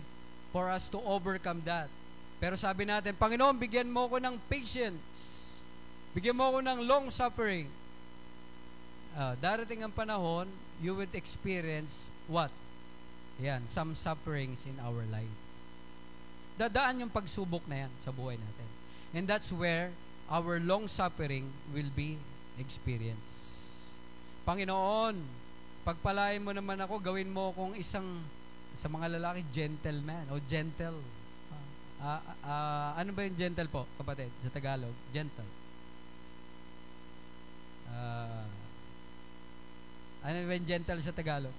A: for us to overcome that. Pero sabi natin, Panginoon, bigyan mo ko ng patience. Bigyan mo ko ng long suffering. Uh, darating ang panahon, you would experience what? Yan, some sufferings in our life. Dadaan yung pagsubok na yan sa buhay natin. And that's where our long suffering will be experienced. Panginoon, pagpalain mo naman ako, gawin mo akong isang sa mga lalaki, gentleman o gentle. Uh, uh, ano ba yung gentle po, kapatid, sa Tagalog? Gentle. Uh, ano ba gentle sa Tagalog?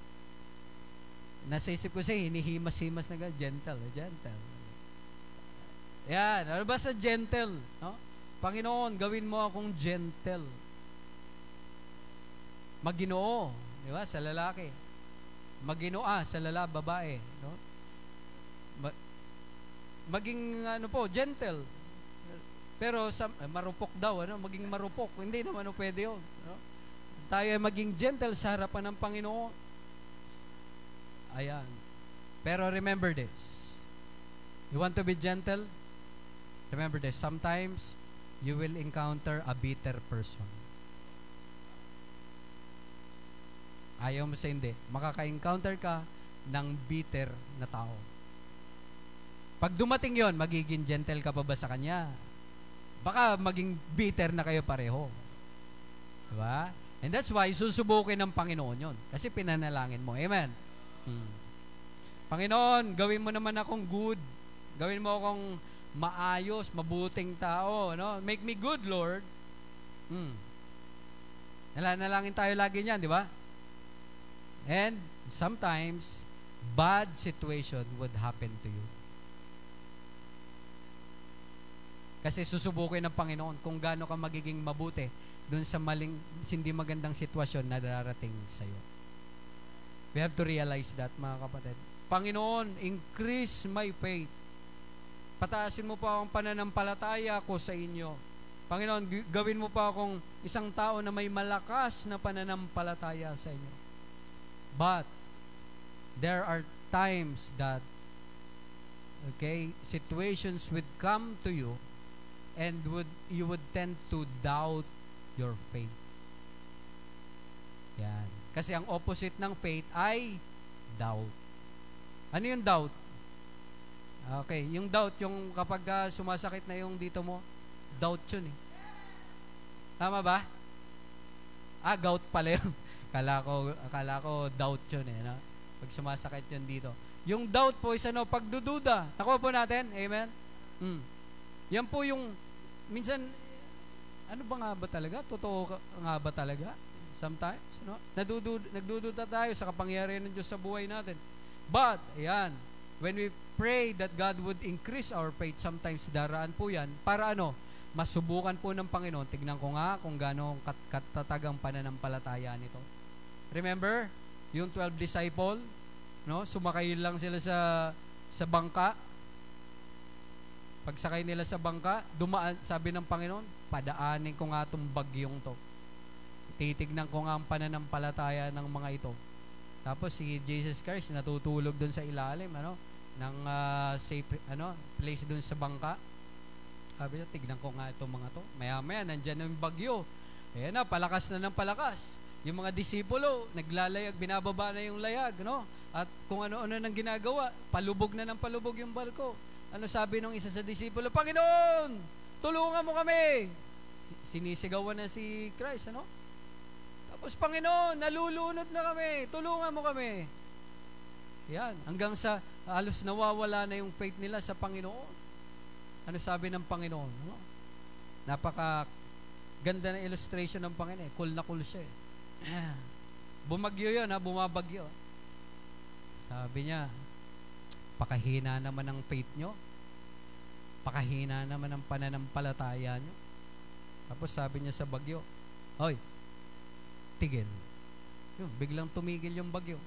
A: Nasa isip ko siya, hinihimas-himas na gentle, gentle. Yan, ano ba sa gentle? No? Panginoon, gawin mo akong gentle. Maginoo, di ba? Sa lalaki. Maginoa sa lala, babae, no? Ma- maging ano po, gentle. Pero sa, eh, marupok daw, ano? Maging marupok. Hindi naman ano pwede 'yon, no? Tayo ay maging gentle sa harapan ng Panginoon. Ayan. Pero remember this. You want to be gentle? Remember this. Sometimes you will encounter a bitter person. Ayaw mo sa hindi. Makaka-encounter ka ng bitter na tao. Pag dumating yon, magiging gentle ka pa ba sa kanya? Baka maging bitter na kayo pareho. Diba? And that's why susubukin ng Panginoon yon. Kasi pinanalangin mo. Amen? Hmm. Panginoon, gawin mo naman akong good. Gawin mo akong maayos, mabuting tao, no? Make me good, Lord. Hmm. Nalanalangin tayo lagi niyan, di ba? And sometimes, bad situation would happen to you. Kasi susubukin ng Panginoon kung gaano ka magiging mabuti doon sa maling, hindi magandang sitwasyon na darating sa iyo. We have to realize that, mga kapatid. Panginoon, increase my faith. Pataasin mo pa ang pananampalataya ko sa inyo. Panginoon, gawin mo pa akong isang tao na may malakas na pananampalataya sa inyo. But, there are times that, okay, situations would come to you and would you would tend to doubt your faith. Yan. Kasi ang opposite ng faith ay doubt. Ano yung doubt? Okay, yung doubt, yung kapag uh, sumasakit na yung dito mo, doubt yun eh. Tama ba? Ah, gout pala yun. Kala ko, akala ko doubt yun eh. No? Pag sumasakit yun dito. Yung doubt po is ano, pagdududa. Nakuha po natin. Amen? Hmm. Yan po yung, minsan, ano ba nga ba talaga? Totoo nga ba talaga? Sometimes, no? Nadudud, nagdududa tayo sa kapangyarihan ng Diyos sa buhay natin. But, ayan, when we pray that God would increase our faith, sometimes daraan po yan, para ano? Masubukan po ng Panginoon. Tignan ko nga kung gaano kat katatagang pananampalataya nito. Remember, yung 12 disciple, no? Sumakay lang sila sa sa bangka. Pagsakay nila sa bangka, dumaan, sabi ng Panginoon, padaanin ko nga itong bagyong to. Titignan ko nga ang pananampalataya ng mga ito. Tapos si Jesus Christ natutulog doon sa ilalim, ano, ng uh, safe, ano, place doon sa bangka. Sabi niya, tignan ko nga itong mga to. Maya-maya, nandyan na yung bagyo. Ayan na, palakas na ng palakas. Yung mga disipulo, naglalayag, binababa na yung layag, no? At kung ano-ano nang ginagawa, palubog na ng palubog yung barko. Ano sabi nung isa sa disipulo? Panginoon, tulungan mo kami. Sinisigawan na si Christ, ano? Tapos, Panginoon, nalulunod na kami. Tulungan mo kami. Yan. Hanggang sa halos nawawala na yung faith nila sa Panginoon. Ano sabi ng Panginoon? Ano? Napaka ganda na illustration ng Panginoon. Cool na cool siya eh. Bumagyo yun ha, bumabagyo. Sabi niya, pakahina naman ang faith nyo. Pakahina naman ang pananampalataya nyo. Tapos sabi niya sa bagyo, Hoy, tigil. Yun, biglang tumigil yung bagyo.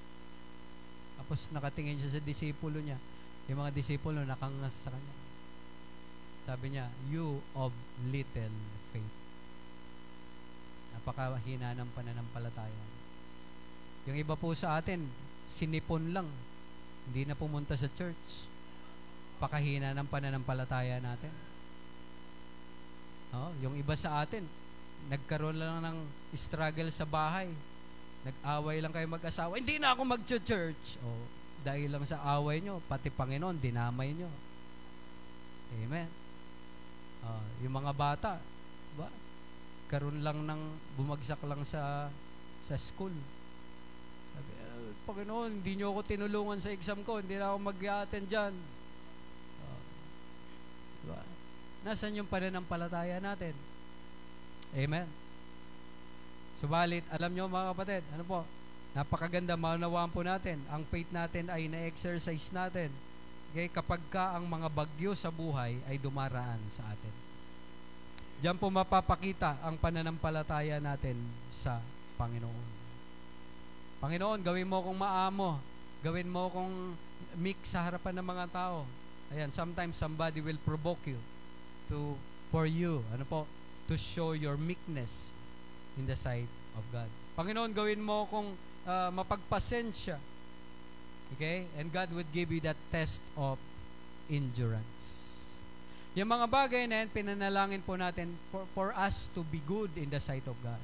A: Tapos nakatingin siya sa disipulo niya. Yung mga disipulo nakangas sa kanya. Sabi niya, you of little faith. Napakahina ng pananampalataya. Yung iba po sa atin, sinipon lang. Hindi na pumunta sa church. Pakahina ng pananampalataya natin. Oh, yung iba sa atin, nagkaroon lang ng struggle sa bahay. Nag-away lang kayo mag-asawa. Hindi na ako mag-church. Oh, dahil lang sa away nyo, pati Panginoon, dinamay nyo. Amen. Uh, yung mga bata, ba? Karoon lang ng bumagsak lang sa sa school. Sabi, eh, Panginoon, hindi nyo ako tinulungan sa exam ko, hindi na ako mag-attend dyan. Diba? Nasaan yung pananampalataya natin? Amen. Subalit, alam nyo mga kapatid, ano po, napakaganda, maunawaan po natin, ang faith natin ay na-exercise natin. Okay, kapag ka ang mga bagyo sa buhay ay dumaraan sa atin. Diyan po mapapakita ang pananampalataya natin sa Panginoon. Panginoon, gawin mo kong maamo. Gawin mo kong mix sa harapan ng mga tao. Ayan, sometimes somebody will provoke you to for you, ano po, to show your meekness in the sight of God. Panginoon, gawin mo kung uh, mapagpasensya. Okay? And God would give you that test of endurance. Yung mga bagay na yan, pinanalangin po natin for, for us to be good in the sight of God.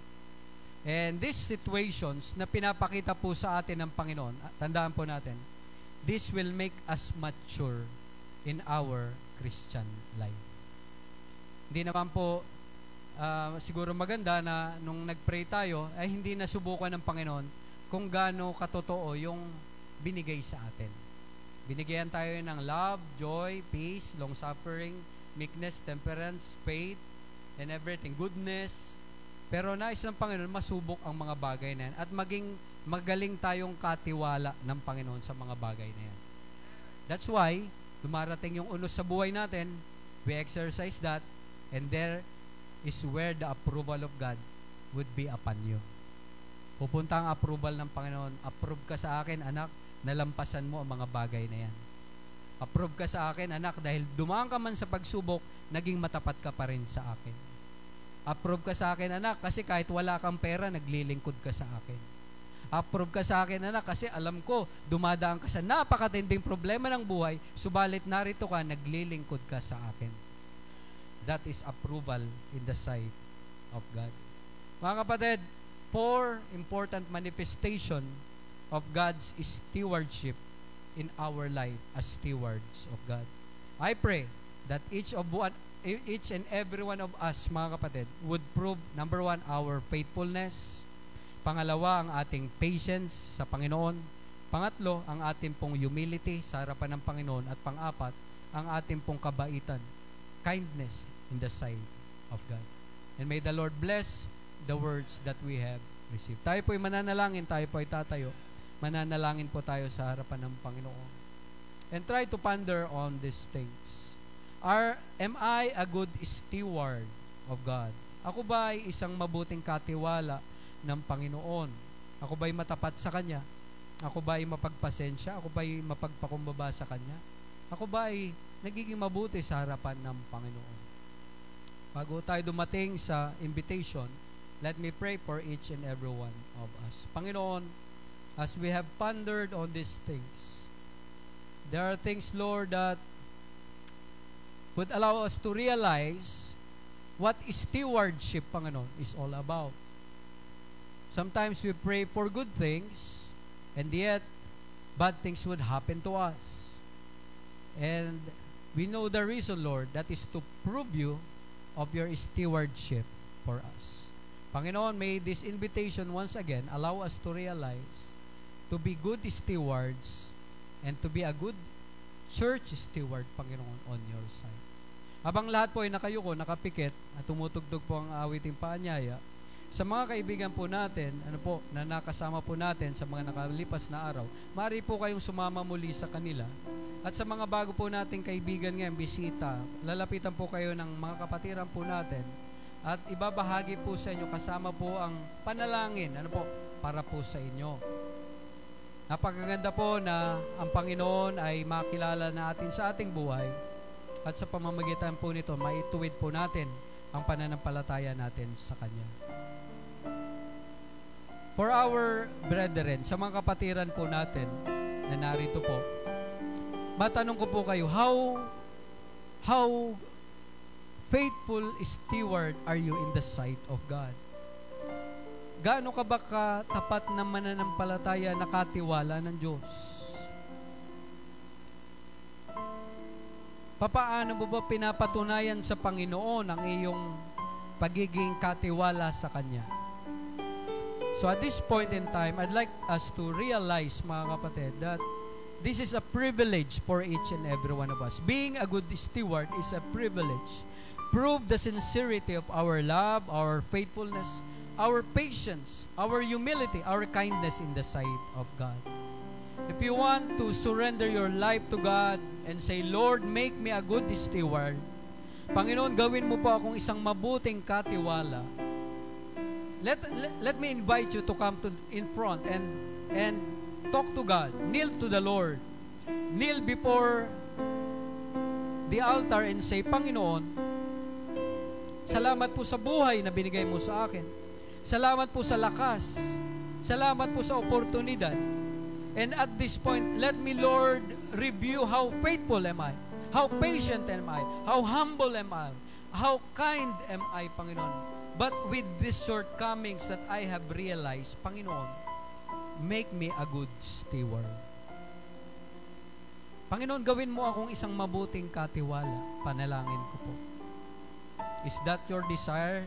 A: And these situations na pinapakita po sa atin ng Panginoon, ah, tandaan po natin, this will make us mature in our Christian life. Hindi naman po uh, siguro maganda na nung nagpray tayo ay hindi nasubukan ng Panginoon kung gaano katotoo yung binigay sa atin. Binigyan tayo ng love, joy, peace, long suffering, meekness, temperance, faith, and everything, goodness. Pero nais ng Panginoon, masubok ang mga bagay na yan at maging magaling tayong katiwala ng Panginoon sa mga bagay na yan. That's why, dumarating yung unos sa buhay natin, we exercise that, and there is where the approval of God would be upon you. Pupunta ang approval ng Panginoon. Approve ka sa akin, anak, nalampasan mo ang mga bagay na yan. Approve ka sa akin, anak, dahil dumaan ka man sa pagsubok, naging matapat ka pa rin sa akin. Approve ka sa akin, anak, kasi kahit wala kang pera, naglilingkod ka sa akin. Approve ka sa akin, anak, kasi alam ko, dumadaan ka sa napakatinding problema ng buhay, subalit narito ka, naglilingkod ka sa akin. That is approval in the sight of God. Mga kapatid, four important manifestation of God's stewardship in our life as stewards of God. I pray that each of one, each and every one of us, mga kapatid, would prove, number one, our faithfulness. Pangalawa, ang ating patience sa Panginoon. Pangatlo, ang ating pong humility sa harapan ng Panginoon. At pangapat, ang ating pong kabaitan, kindness in the sight of God. And may the Lord bless the words that we have received. Tayo po'y mananalangin, tayo po'y tatayo. Mananalangin po tayo sa harapan ng Panginoon. And try to ponder on these things. Are, am I a good steward of God? Ako ba ay isang mabuting katiwala ng Panginoon? Ako ba ay matapat sa Kanya? Ako ba ay mapagpasensya? Ako ba ay mapagpakumbaba sa Kanya? Ako ba ay nagiging mabuti sa harapan ng Panginoon? Bago tayo dumating sa invitation, let me pray for each and every one of us. Panginoon, as we have pondered on these things, there are things, Lord, that would allow us to realize what stewardship, Panginoon, is all about. Sometimes we pray for good things, and yet bad things would happen to us. And we know the reason, Lord, that is to prove you of your stewardship for us. Panginoon, may this invitation once again allow us to realize to be good stewards and to be a good church steward, Panginoon, on your side. Habang lahat po ay nakayuko, nakapikit, at tumutugtog po ang awiting paanyaya, sa mga kaibigan po natin, ano po, na nakasama po natin sa mga nakalipas na araw, mari po kayong sumama muli sa kanila. At sa mga bago po nating kaibigan ngayon, bisita, lalapitan po kayo ng mga kapatiran po natin at ibabahagi po sa inyo kasama po ang panalangin, ano po, para po sa inyo. Napakaganda po na ang Panginoon ay makilala natin sa ating buhay at sa pamamagitan po nito, maituwid po natin ang pananampalataya natin sa Kanya. For our brethren, sa mga kapatiran po natin na narito po, matanong ko po kayo, how how faithful steward are you in the sight of God? Gaano ka ba katapat na mananampalataya nakatiwala ng Diyos? Papaano mo ba pinapatunayan sa Panginoon ang iyong pagiging katiwala sa Kanya? So at this point in time, I'd like us to realize, mga kapatid, that this is a privilege for each and every one of us. Being a good steward is a privilege. Prove the sincerity of our love, our faithfulness, our patience, our humility, our kindness in the sight of God. If you want to surrender your life to God and say, Lord, make me a good steward, Panginoon, gawin mo po akong isang mabuting katiwala. Let, let, let me invite you to come to in front and and talk to God. Kneel to the Lord. Kneel before the altar and say, Panginoon, salamat po sa buhay na binigay mo sa akin. Salamat po sa lakas. Salamat po sa oportunidad. And at this point, let me, Lord, review how faithful am I? How patient am I? How humble am I? How kind am I, Panginoon? But with these shortcomings that I have realized, Panginoon, make me a good steward. Panginoon, gawin mo akong isang mabuting katiwala. Panalangin ko po. Is that your desire?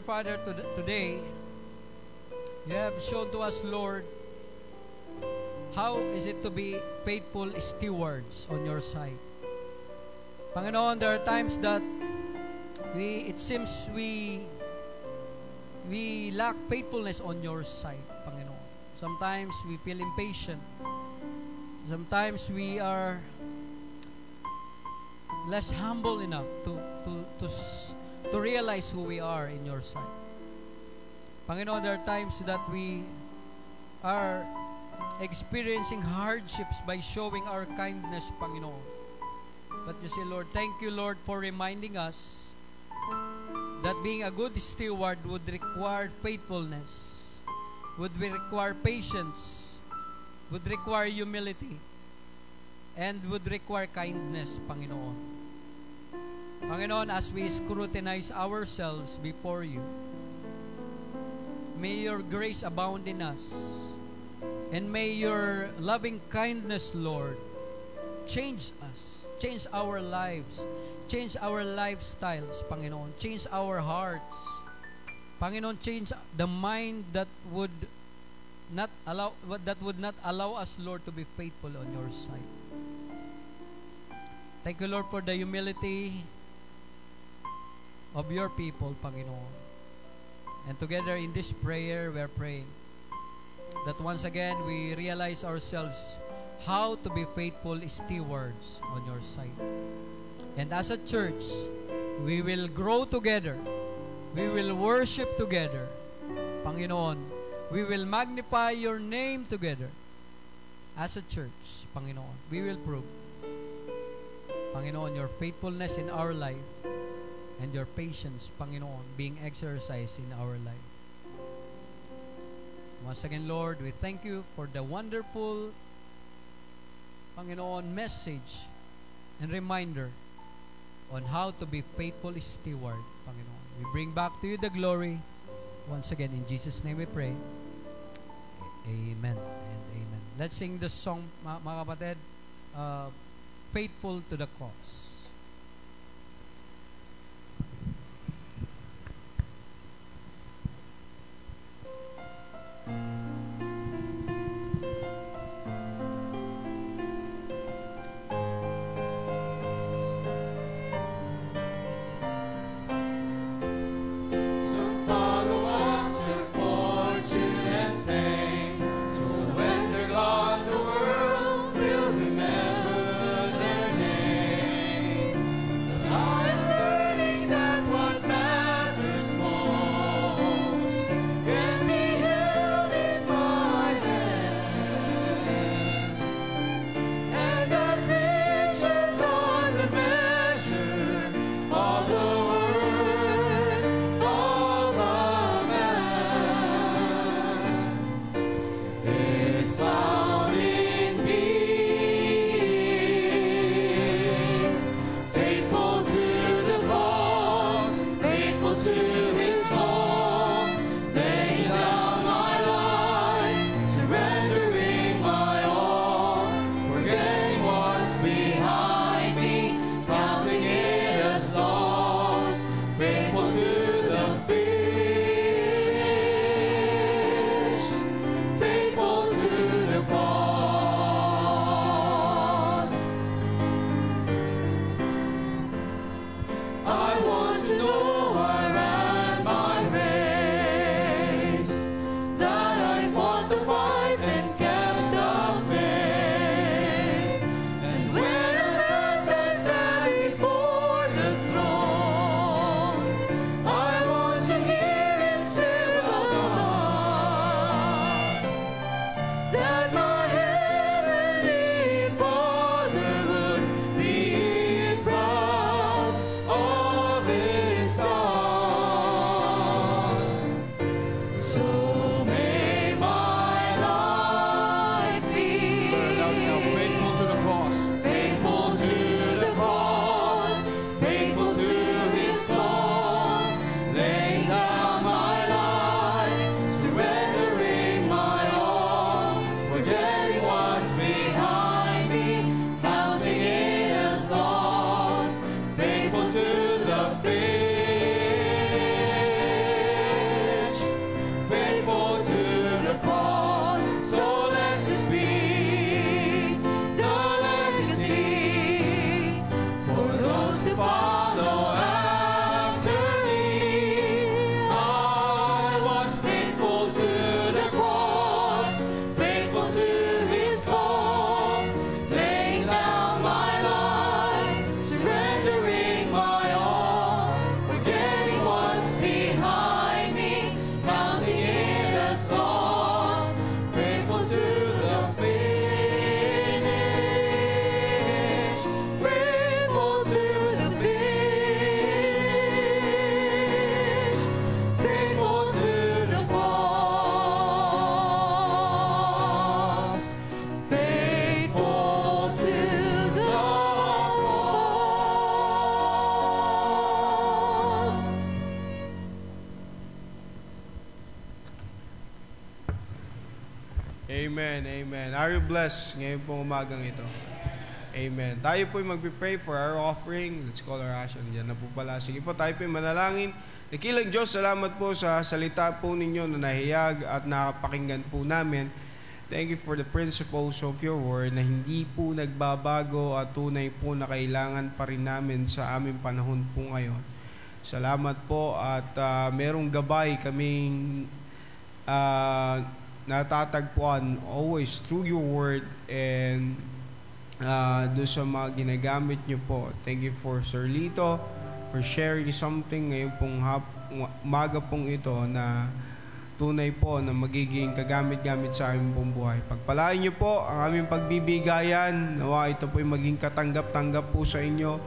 A: Dear Father, to- today, you have shown to us, Lord, how is it to be faithful stewards on your side. Panginoon, there are times that we it seems we we lack faithfulness on your side, Panginoon. Sometimes we feel impatient. Sometimes we are less humble enough to to to to realize who we are in your sight. Panginoon, there are times that we are experiencing hardships by showing our kindness, Panginoon. But you say, Lord, thank you, Lord, for reminding us that being a good steward would require faithfulness, would require patience, would require humility, and would require kindness, Panginoon. Panginoon, as we scrutinize ourselves before you, may your grace abound in us. And may your loving kindness, Lord, change us, change our lives, change our lifestyles, Panginoon, change our hearts. Panginoon, change the mind that would not allow that would not allow us, Lord, to be faithful on your side. Thank you, Lord, for the humility of your people, Panginoon. And together in this prayer, we are praying that once again we realize ourselves how to be faithful stewards on your side. And as a church, we will grow together. We will worship together. Panginoon, we will magnify your name together. As a church, Panginoon, we will prove, Panginoon, your faithfulness in our life and your patience, Panginoon, being exercised in our life. Once again, Lord, we thank you for the wonderful, Panginoon, message and reminder on how to be faithful steward, Panginoon. We bring back to you the glory. Once again, in Jesus' name we pray. Amen and amen. Let's sing the song, mga kapatid, uh, Faithful to the Cross.
B: Ngayon pong umagang ito? Amen. Tayo po magpipray for our offering. Let's call our action. Diyan na po pala. Sige po, tayo po manalangin. Nakilang Diyos, salamat po sa salita po ninyo na nahiyag at nakapakinggan po namin. Thank you for the principles of your word na hindi po nagbabago at tunay po na kailangan pa rin namin sa aming panahon po ngayon. Salamat po at uh, merong gabay kaming uh, natatagpuan always through your word and uh, doon sa mga ginagamit nyo po. Thank you for Sir Lito for sharing something ngayon pong hap, umaga pong ito na tunay po na magiging kagamit-gamit sa aming pong buhay. Pagpalain niyo po ang aming pagbibigayan. Nawa ito po maging katanggap-tanggap po sa inyo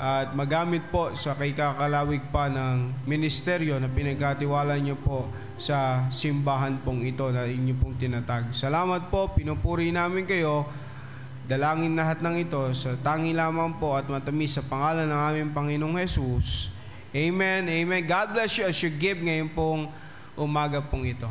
B: at magamit po sa kay kakalawig pa ng ministeryo na pinagkatiwala niyo po sa simbahan pong ito na inyo pong tinatag. Salamat po, pinupuri namin kayo Dalangin lahat ng ito sa tangi lamang po at matamis sa pangalan ng aming Panginoong Jesus. Amen, amen. God bless you as you give ngayon pong umaga pong ito.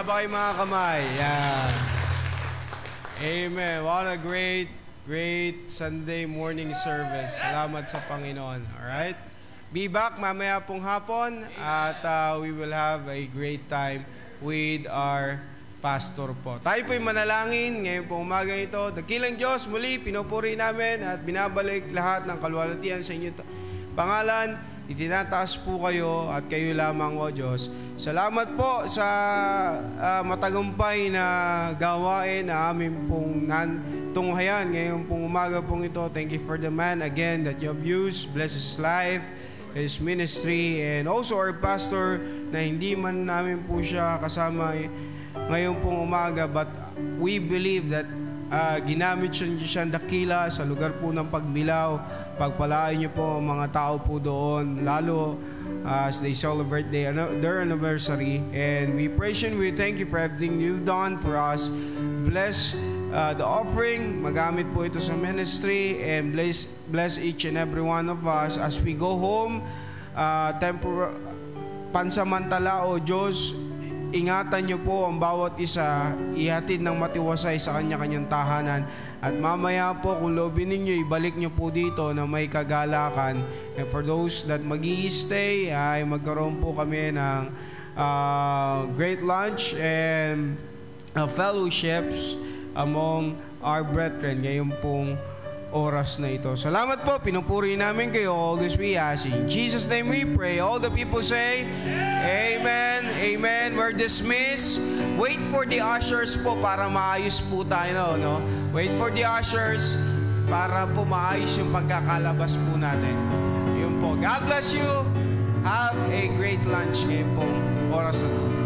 B: Amen. Wala ba kayong mga kamay? Yan. Amen. What a great, great Sunday morning service. Salamat sa Panginoon. Alright? Be back mamaya pong hapon at uh, we will have a great time with our pastor po. Tayo po'y manalangin ngayon po umaga ito. Dakilang Diyos, muli pinupuri namin at binabalik lahat ng kalwalatian sa inyo pangalan. Itinataas po kayo at kayo lamang o Diyos. Salamat po sa uh, matagumpay na gawain na amin pong tunghayan ngayon pong umaga pong ito. Thank you for the man again that you have used. Bless his life, his ministry, and also our pastor na hindi man namin po siya kasama ngayon pong umaga but we believe that uh, ginamit siya siyang dakila sa lugar po ng pagbilaw. Pagpalain niyo po ang mga tao po doon, lalo as they celebrate their, their anniversary. And we praise you and we thank you for everything you've done for us. Bless uh, the offering, magamit po ito sa ministry, and bless, bless each and every one of us as we go home, uh, tempor- pansamantala o Diyos, ingatan niyo po ang bawat isa, ihatid ng matiwasay sa kanya-kanyang tahanan. At mamaya po, kung loobin ninyo, ibalik niyo po dito na may kagalakan. And for those that mag stay ay magkaroon po kami ng uh, great lunch and uh, fellowships among our brethren ngayon pong oras na ito. Salamat po, pinupuri namin kayo. All this we ask. In Jesus' name we pray. All the people say, Amen, Amen. We're dismissed. Wait for the ushers po para maayos po tayo. No? Wait for the ushers para po maayos yung pagkakalabas po natin. Yun po. God bless you. Have a great lunch ngayon po. Oras na